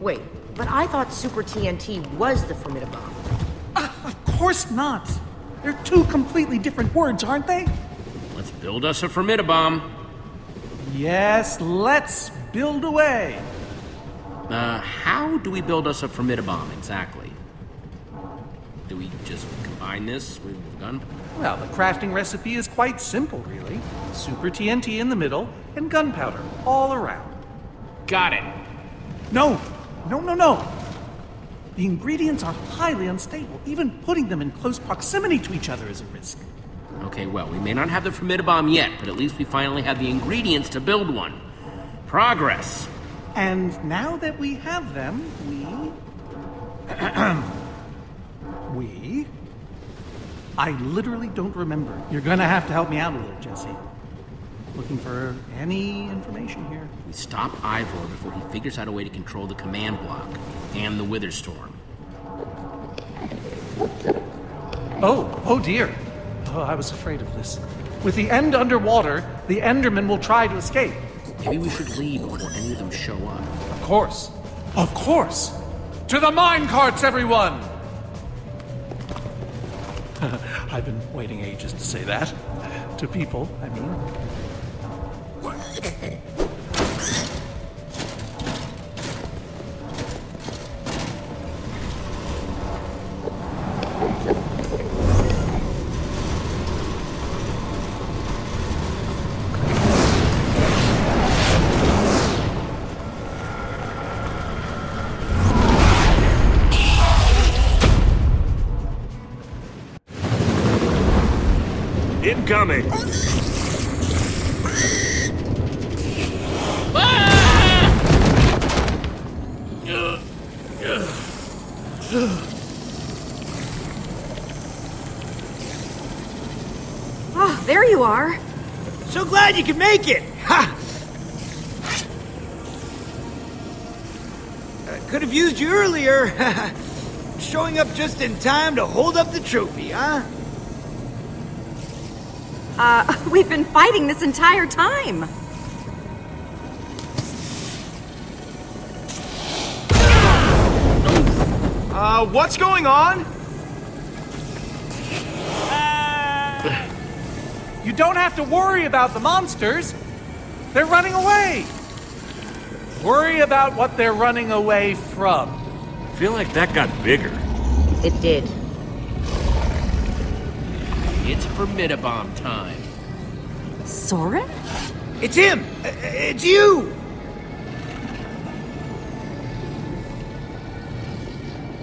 D: Wait, but I thought Super TNT was the Formidi-Bomb.
J: Uh, of course not. They're two completely different words, aren't they?
A: Let's build us a Formidi-Bomb.
J: Yes, let's build away.
A: Uh, how do we build us a Formidi-Bomb exactly? Do we just combine this with gun?
J: Well, the crafting recipe is quite simple, really. Super TNT in the middle and gunpowder all around.
A: Got it.
J: No, no, no, no. The ingredients are highly unstable. Even putting them in close proximity to each other is a risk.
A: Okay, well, we may not have the Formidi-Bomb yet, but at least we finally have the ingredients to build one. Progress.
J: And now that we have them, we. [clears throat] we. I literally don't remember. You're gonna have to help me out a little, Jesse. Looking for any information here.
A: We stop Ivor before he figures out a way to control the command block and the Witherstorm.
J: Oh, oh dear. Oh, I was afraid of this. With the end underwater, the Enderman will try to escape.
A: Maybe we should leave before any of them show up.
J: Of course. Of course. To the mine carts, everyone! [laughs] I've been waiting ages to say that. To people, I mean.
K: Could make it! Ha! Uh, could have used you earlier. [laughs] Showing up just in time to hold up the trophy, huh?
E: Uh, [laughs] we've been fighting this entire time.
K: Uh, what's going on?
J: Don't have to worry about the monsters. They're running away. Worry about what they're running away from.
G: I feel like that got bigger.
D: It did.
A: It's Formidi-Bomb time.
E: Soren?
K: It's him! Uh, It's you!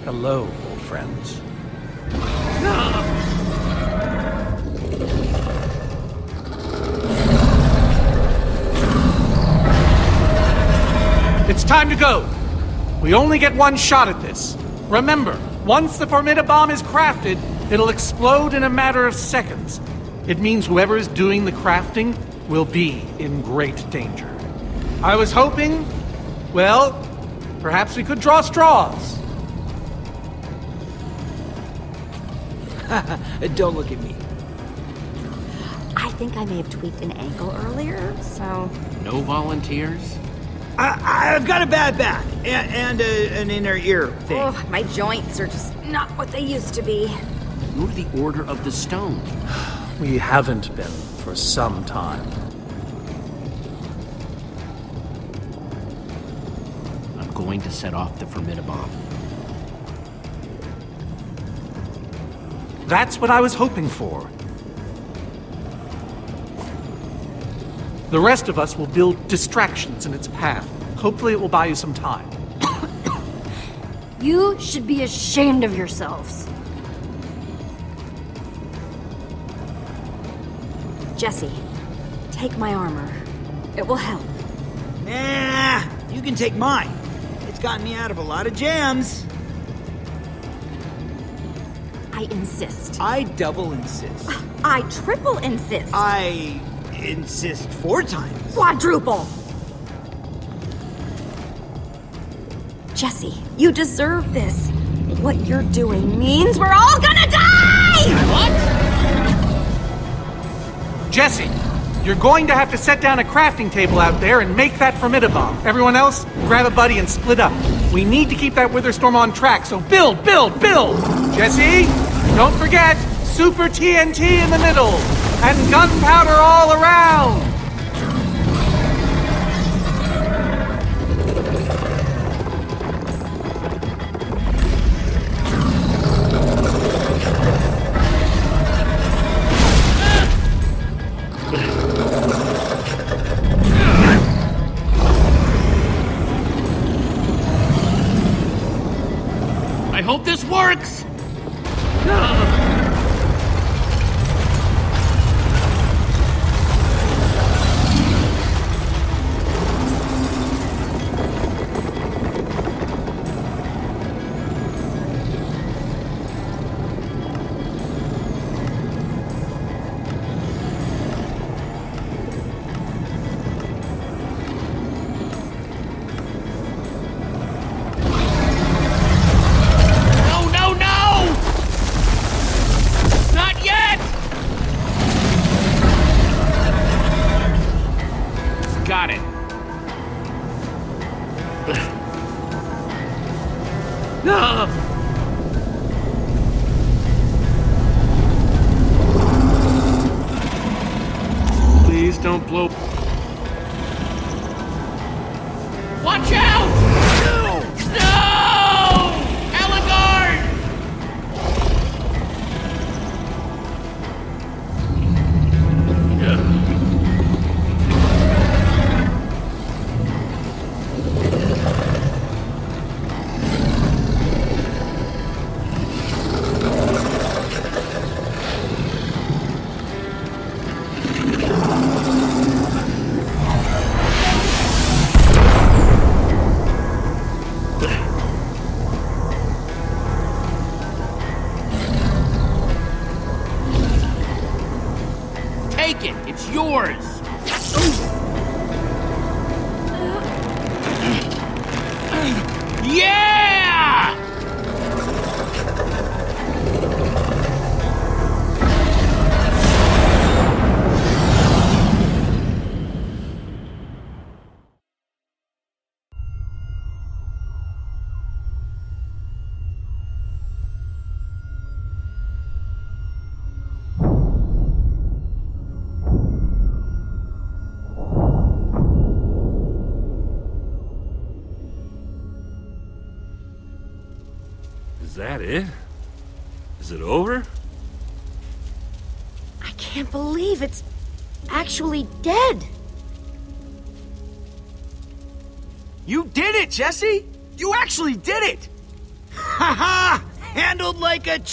J: Hello, old friends. It's time to go. We only get one shot at this. Remember, once the Formidi-Bomb is crafted, it'll explode in a matter of seconds. It means whoever is doing the crafting will be in great danger. I was hoping, well, perhaps we could draw straws. [laughs]
K: Don't look at me.
E: I think I may have tweaked an ankle earlier, so.
A: No volunteers?
K: I, I've got a bad back and, and a, an inner ear thing.
E: Oh, my joints are just not what they used to be.
A: You're the Order of the Stone. [sighs]
J: We haven't been for some time.
A: I'm going to set off the Formidi-Bomb.
J: That's what I was hoping for. The rest of us will build distractions in its path. Hopefully, it will buy you some time.
L: You should be ashamed of yourselves.
E: Jesse, take my armor. It will help.
K: Nah, you can take mine. It's gotten me out of a lot of jams.
E: I insist.
K: I double insist.
E: I triple insist.
K: I insist four times.
E: Quadruple! Jesse, you deserve this. What you're doing means we're all gonna die! What?
J: Jesse, you're going to have to set down a crafting table out there and make that Formidi-Bomb. Everyone else, grab a buddy and split up. We need to keep that Witherstorm on track, so build, build, build! Jesse, don't forget, Super TNT in the middle, and gunpowder all around!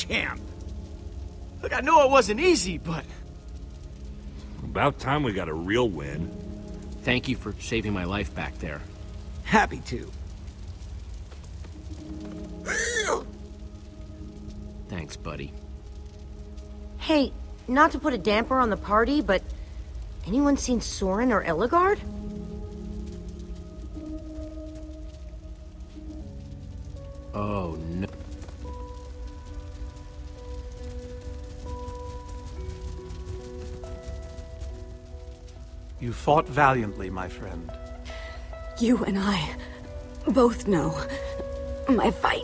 K: Champ.
C: Look, I know it wasn't easy, but
G: About time we got a real win.
A: Thank you for saving my life back there.
K: Happy to.
A: Thanks, buddy.
D: Hey, not to put a damper on the party, but anyone seen Soren or Ellegaard?
A: Oh, no.
J: You fought valiantly, my friend.
E: You and I both know my fight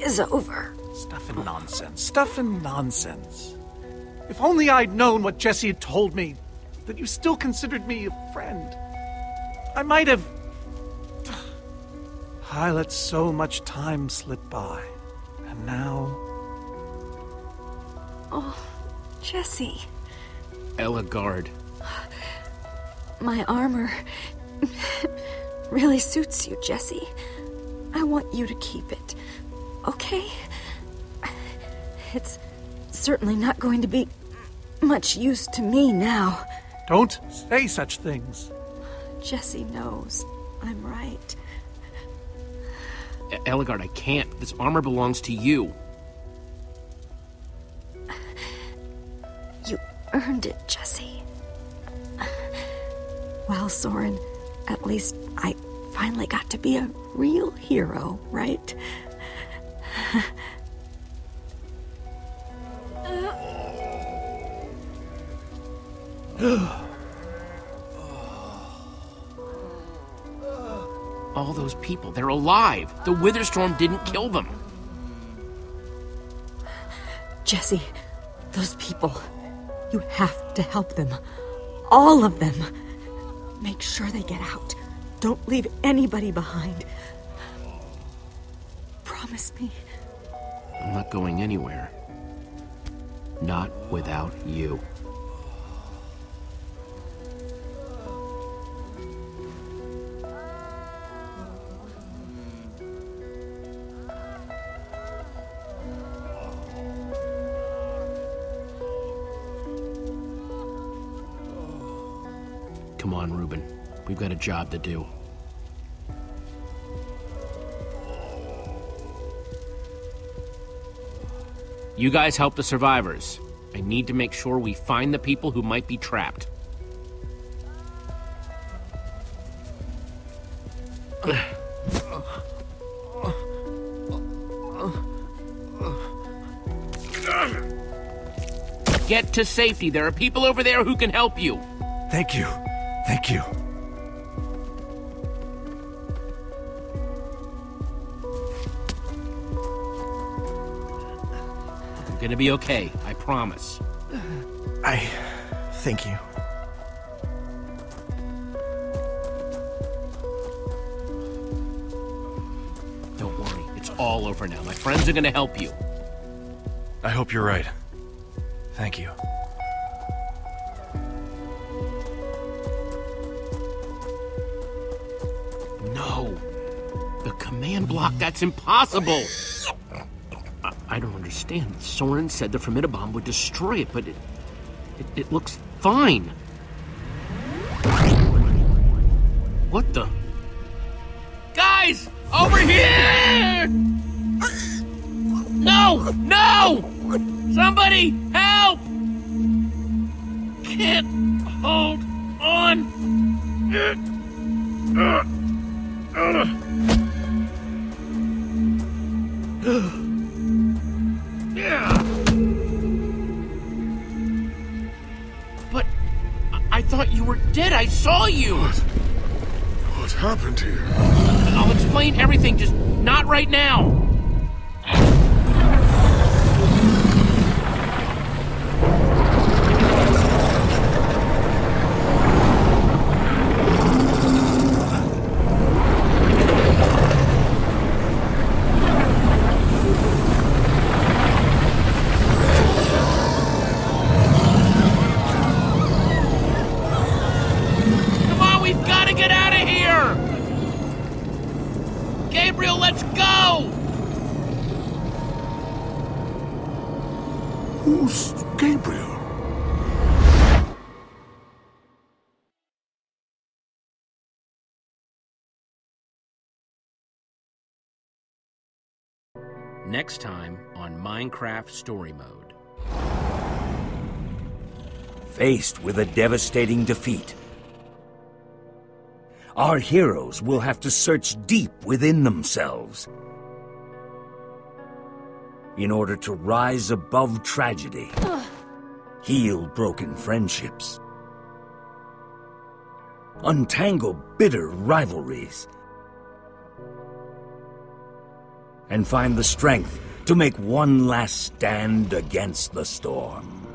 E: is over.
J: Stuff and nonsense. Stuff and nonsense. If only I'd known what Jesse had told me, that you still considered me a friend. I might have. [sighs] I let so much time slip by. And now.
E: Oh, Jesse,
A: Ellegaard.
E: My armor really suits you, Jesse. I want you to keep it, okay? It's certainly not going to be much use to me now.
J: Don't say such things.
E: Jesse knows I'm right.
A: Ellegaard, I can't. This armor belongs to you.
E: You earned it, Jesse. Well, Soren, at least I finally got to be a real hero, right? [gasps]
A: All those people, they're alive. The Witherstorm didn't kill them.
E: Jesse, those people, you have to help them. All of them. Make sure they get out. Don't leave anybody behind. Promise me.
A: I'm not going anywhere. Not without you. Got a job to do. You guys help the survivors. I need to make sure we find the people who might be trapped. Get to safety. There are people over there who can help you.
C: Thank you. Thank you.
A: Gonna be okay. I promise.
C: I thank you.
A: Don't worry. It's all over now. My friends are gonna help you.
C: I hope you're right. Thank you.
A: No. The command block, that's impossible. Understand. Soren said the Formidi-Bomb would destroy it, but it, it, it looks fine. Thought you were dead. I saw you. What?
F: What happened here?
A: I'll explain everything, just not right now. Next time on Minecraft Story Mode.
B: Faced with a devastating defeat, our heroes will have to search deep within themselves in order to rise above tragedy, heal broken friendships, untangle bitter rivalries, and find the strength to make one last stand against the storm.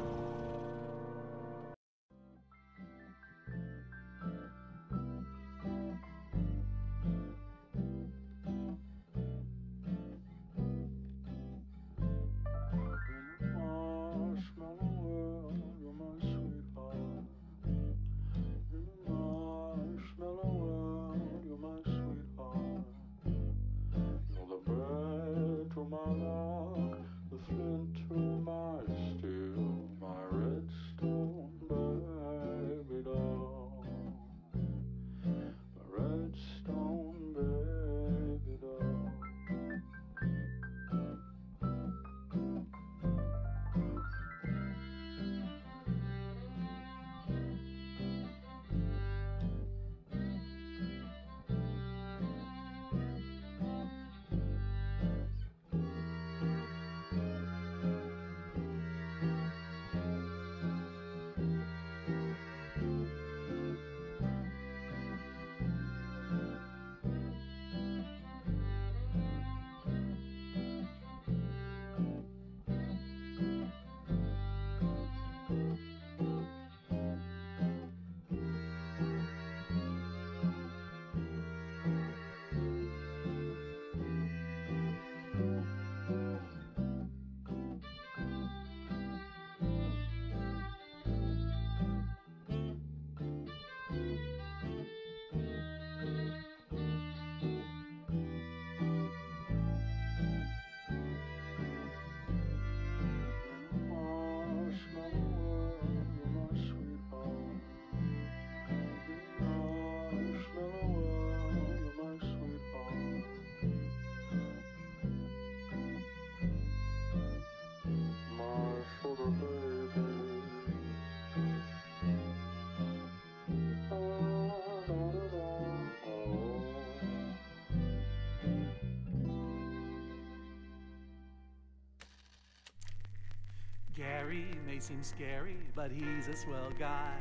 J: Seem scary, but he's a swell guy.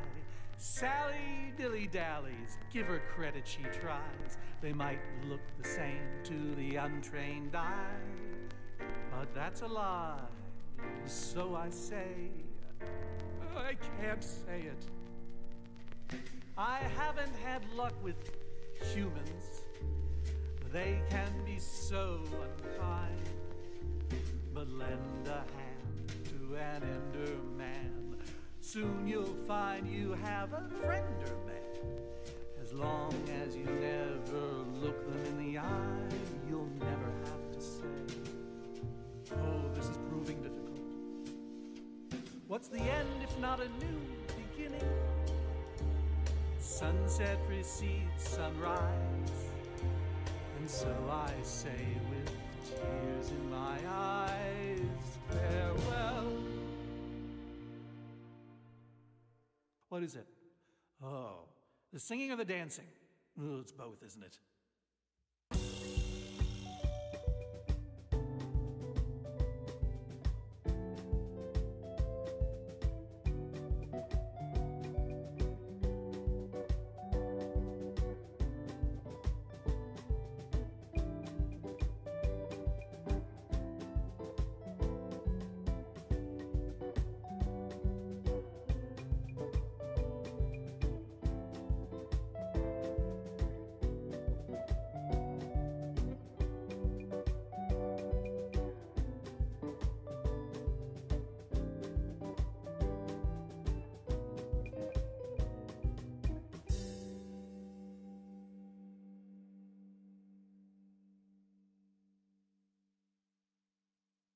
J: Sally dilly dallies, give her credit, she tries. They might look the same to the untrained eye, but that's a lie. So I say, I can't say it. I haven't had luck with humans. They can be so unkind. But lend a an Enderman. Soon you'll find you have a friender man. As long as you never look them in the eye, you'll never have to say, Oh, this is proving difficult. What's the end if not a new beginning? Sunset precedes sunrise. And so I say with tears in my eyes, is it? Oh, the singing or the dancing? Oh, it's both, isn't it?